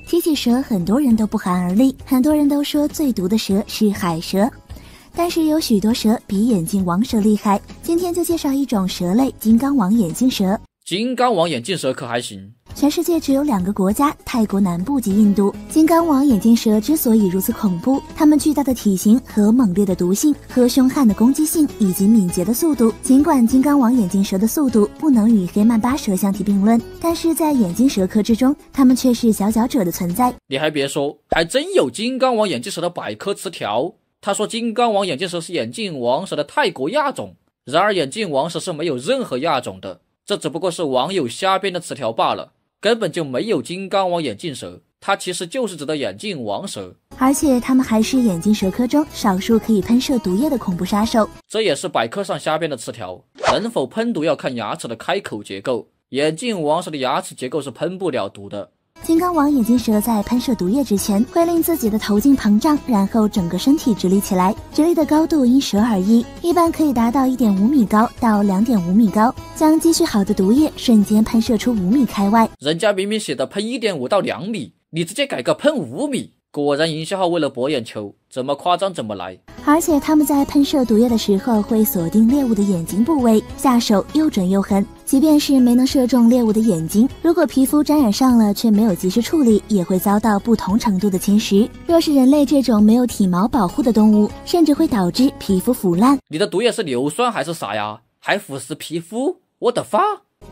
提起蛇，很多人都不寒而栗，很多人都说最毒的蛇是海蛇。但是有许多蛇比眼镜王蛇厉害，今天就介绍一种蛇类——金刚王眼镜蛇。金刚王眼镜蛇可还行？全世界只有两个国家：泰国南部及印度。金刚王眼镜蛇之所以如此恐怖，它们巨大的体型和猛烈的毒性，和凶悍的攻击性以及敏捷的速度。尽管金刚王眼镜蛇的速度不能与黑曼巴蛇相提并论，但是在眼镜蛇科之中，它们却是佼佼者的存在。你还别说，还真有金刚王眼镜蛇的百科词条。他说：“金刚王眼镜蛇是眼镜王蛇的泰国亚种。”然而，眼镜王蛇是没有任何亚种的，这只不过是网友瞎编的词条罢了，根本就没有金刚王眼镜蛇。它其实就是指的眼镜王蛇，而且它们还是眼镜蛇科中少数可以喷射毒液的恐怖杀手。这也是百科上瞎编的词条，能否喷毒要看牙齿的开口结构。眼镜王蛇的牙齿结构是喷不了毒的。金刚王眼镜蛇在喷射毒液之前，会令自己的头颈膨胀，然后整个身体直立起来。直立的高度因蛇而异，一般可以达到一点五米高到两点五米高，将积蓄好的毒液瞬间喷射出五米开外。人家明明写的喷一点五到两米，你直接改个喷五米。果然，营销号为了博眼球，怎么夸张怎么来。而且他们在喷射毒液的时候，会锁定猎物的眼睛部位，下手又准又狠。即便是没能射中猎物的眼睛，如果皮肤沾染上了，却没有及时处理，也会遭到不同程度的侵蚀。若是人类这种没有体毛保护的动物，甚至会导致皮肤腐烂。你的毒液是硫酸还是啥呀？还腐蚀皮肤？我的发！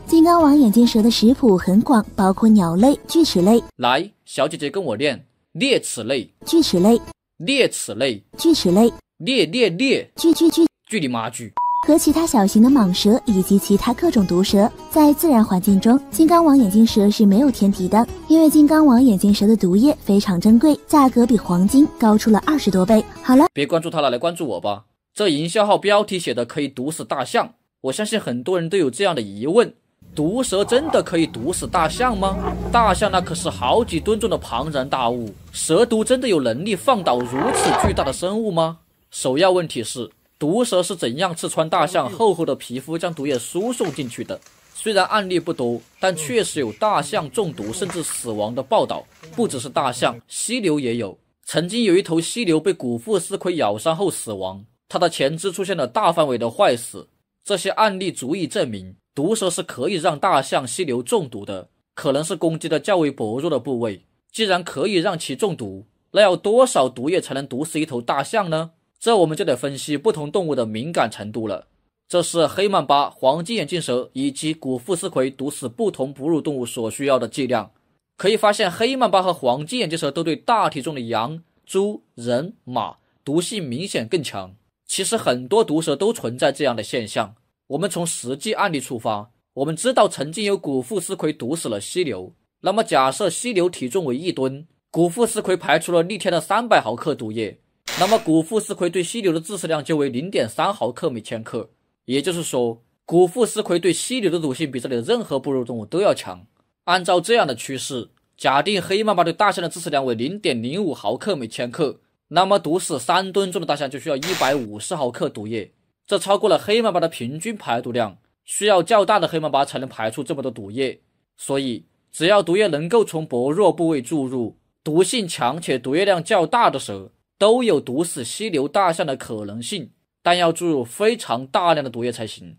金刚王眼镜蛇的食谱很广，包括鸟类、锯齿类。来，小姐姐跟我练。啮齿类，锯齿类，啮齿类，锯齿类，啮啮啮，锯锯锯，锯你妈锯！和其他小型的蟒蛇以及其他各种毒蛇，在自然环境中，金刚王眼镜蛇是没有天敌的，因为金刚王眼镜蛇的毒液非常珍贵，价格比黄金高出了二十多倍。好了，别关注它了，来关注我吧。这营销号标题写的可以毒死大象，我相信很多人都有这样的疑问：毒蛇真的可以毒死大象吗？大象那可是好几吨重的庞然大物，蛇毒真的有能力放倒如此巨大的生物吗？首要问题是，毒蛇是怎样刺穿大象厚厚的皮肤，将毒液输送进去的？虽然案例不多，但确实有大象中毒甚至死亡的报道。不只是大象，犀牛也有。曾经有一头犀牛被古腹丝葵咬伤后死亡，它的前肢出现了大范围的坏死。这些案例足以证明，毒蛇是可以让大象、犀牛中毒的，可能是攻击的较为薄弱的部位。既然可以让其中毒，那要多少毒液才能毒死一头大象呢？这我们就得分析不同动物的敏感程度了。这是黑曼巴、黄金眼镜蛇以及古腹丝葵毒死不同哺乳动物所需要的剂量。可以发现，黑曼巴和黄金眼镜蛇都对大体重的羊、猪、人、马毒性明显更强。其实很多毒蛇都存在这样的现象。我们从实际案例出发，我们知道曾经有古腹丝葵毒死了犀牛。那么假设犀牛体重为一吨，古腹丝葵排出了逆天的三百毫克毒液。那么，古腹丝葵对犀牛的致死量就为零点三毫克每千克，也就是说，古腹丝葵对犀牛的毒性比这里的任何哺乳动物都要强。按照这样的趋势，假定黑曼巴对大象的致死量为零点零五毫克每千克，那么毒死三吨重的大象就需要一百五十毫克毒液，这超过了黑曼巴的平均排毒量，需要较大的黑曼巴才能排出这么多毒液。所以，只要毒液能够从薄弱部位注入，毒性强且毒液量较大的蛇。都有毒死犀牛、大象的可能性，但要注入非常大量的毒液才行。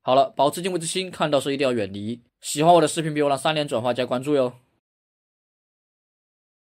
好了，保持敬畏之心，看到蛇一定要远离。喜欢我的视频，别忘了三连转发加关注哟。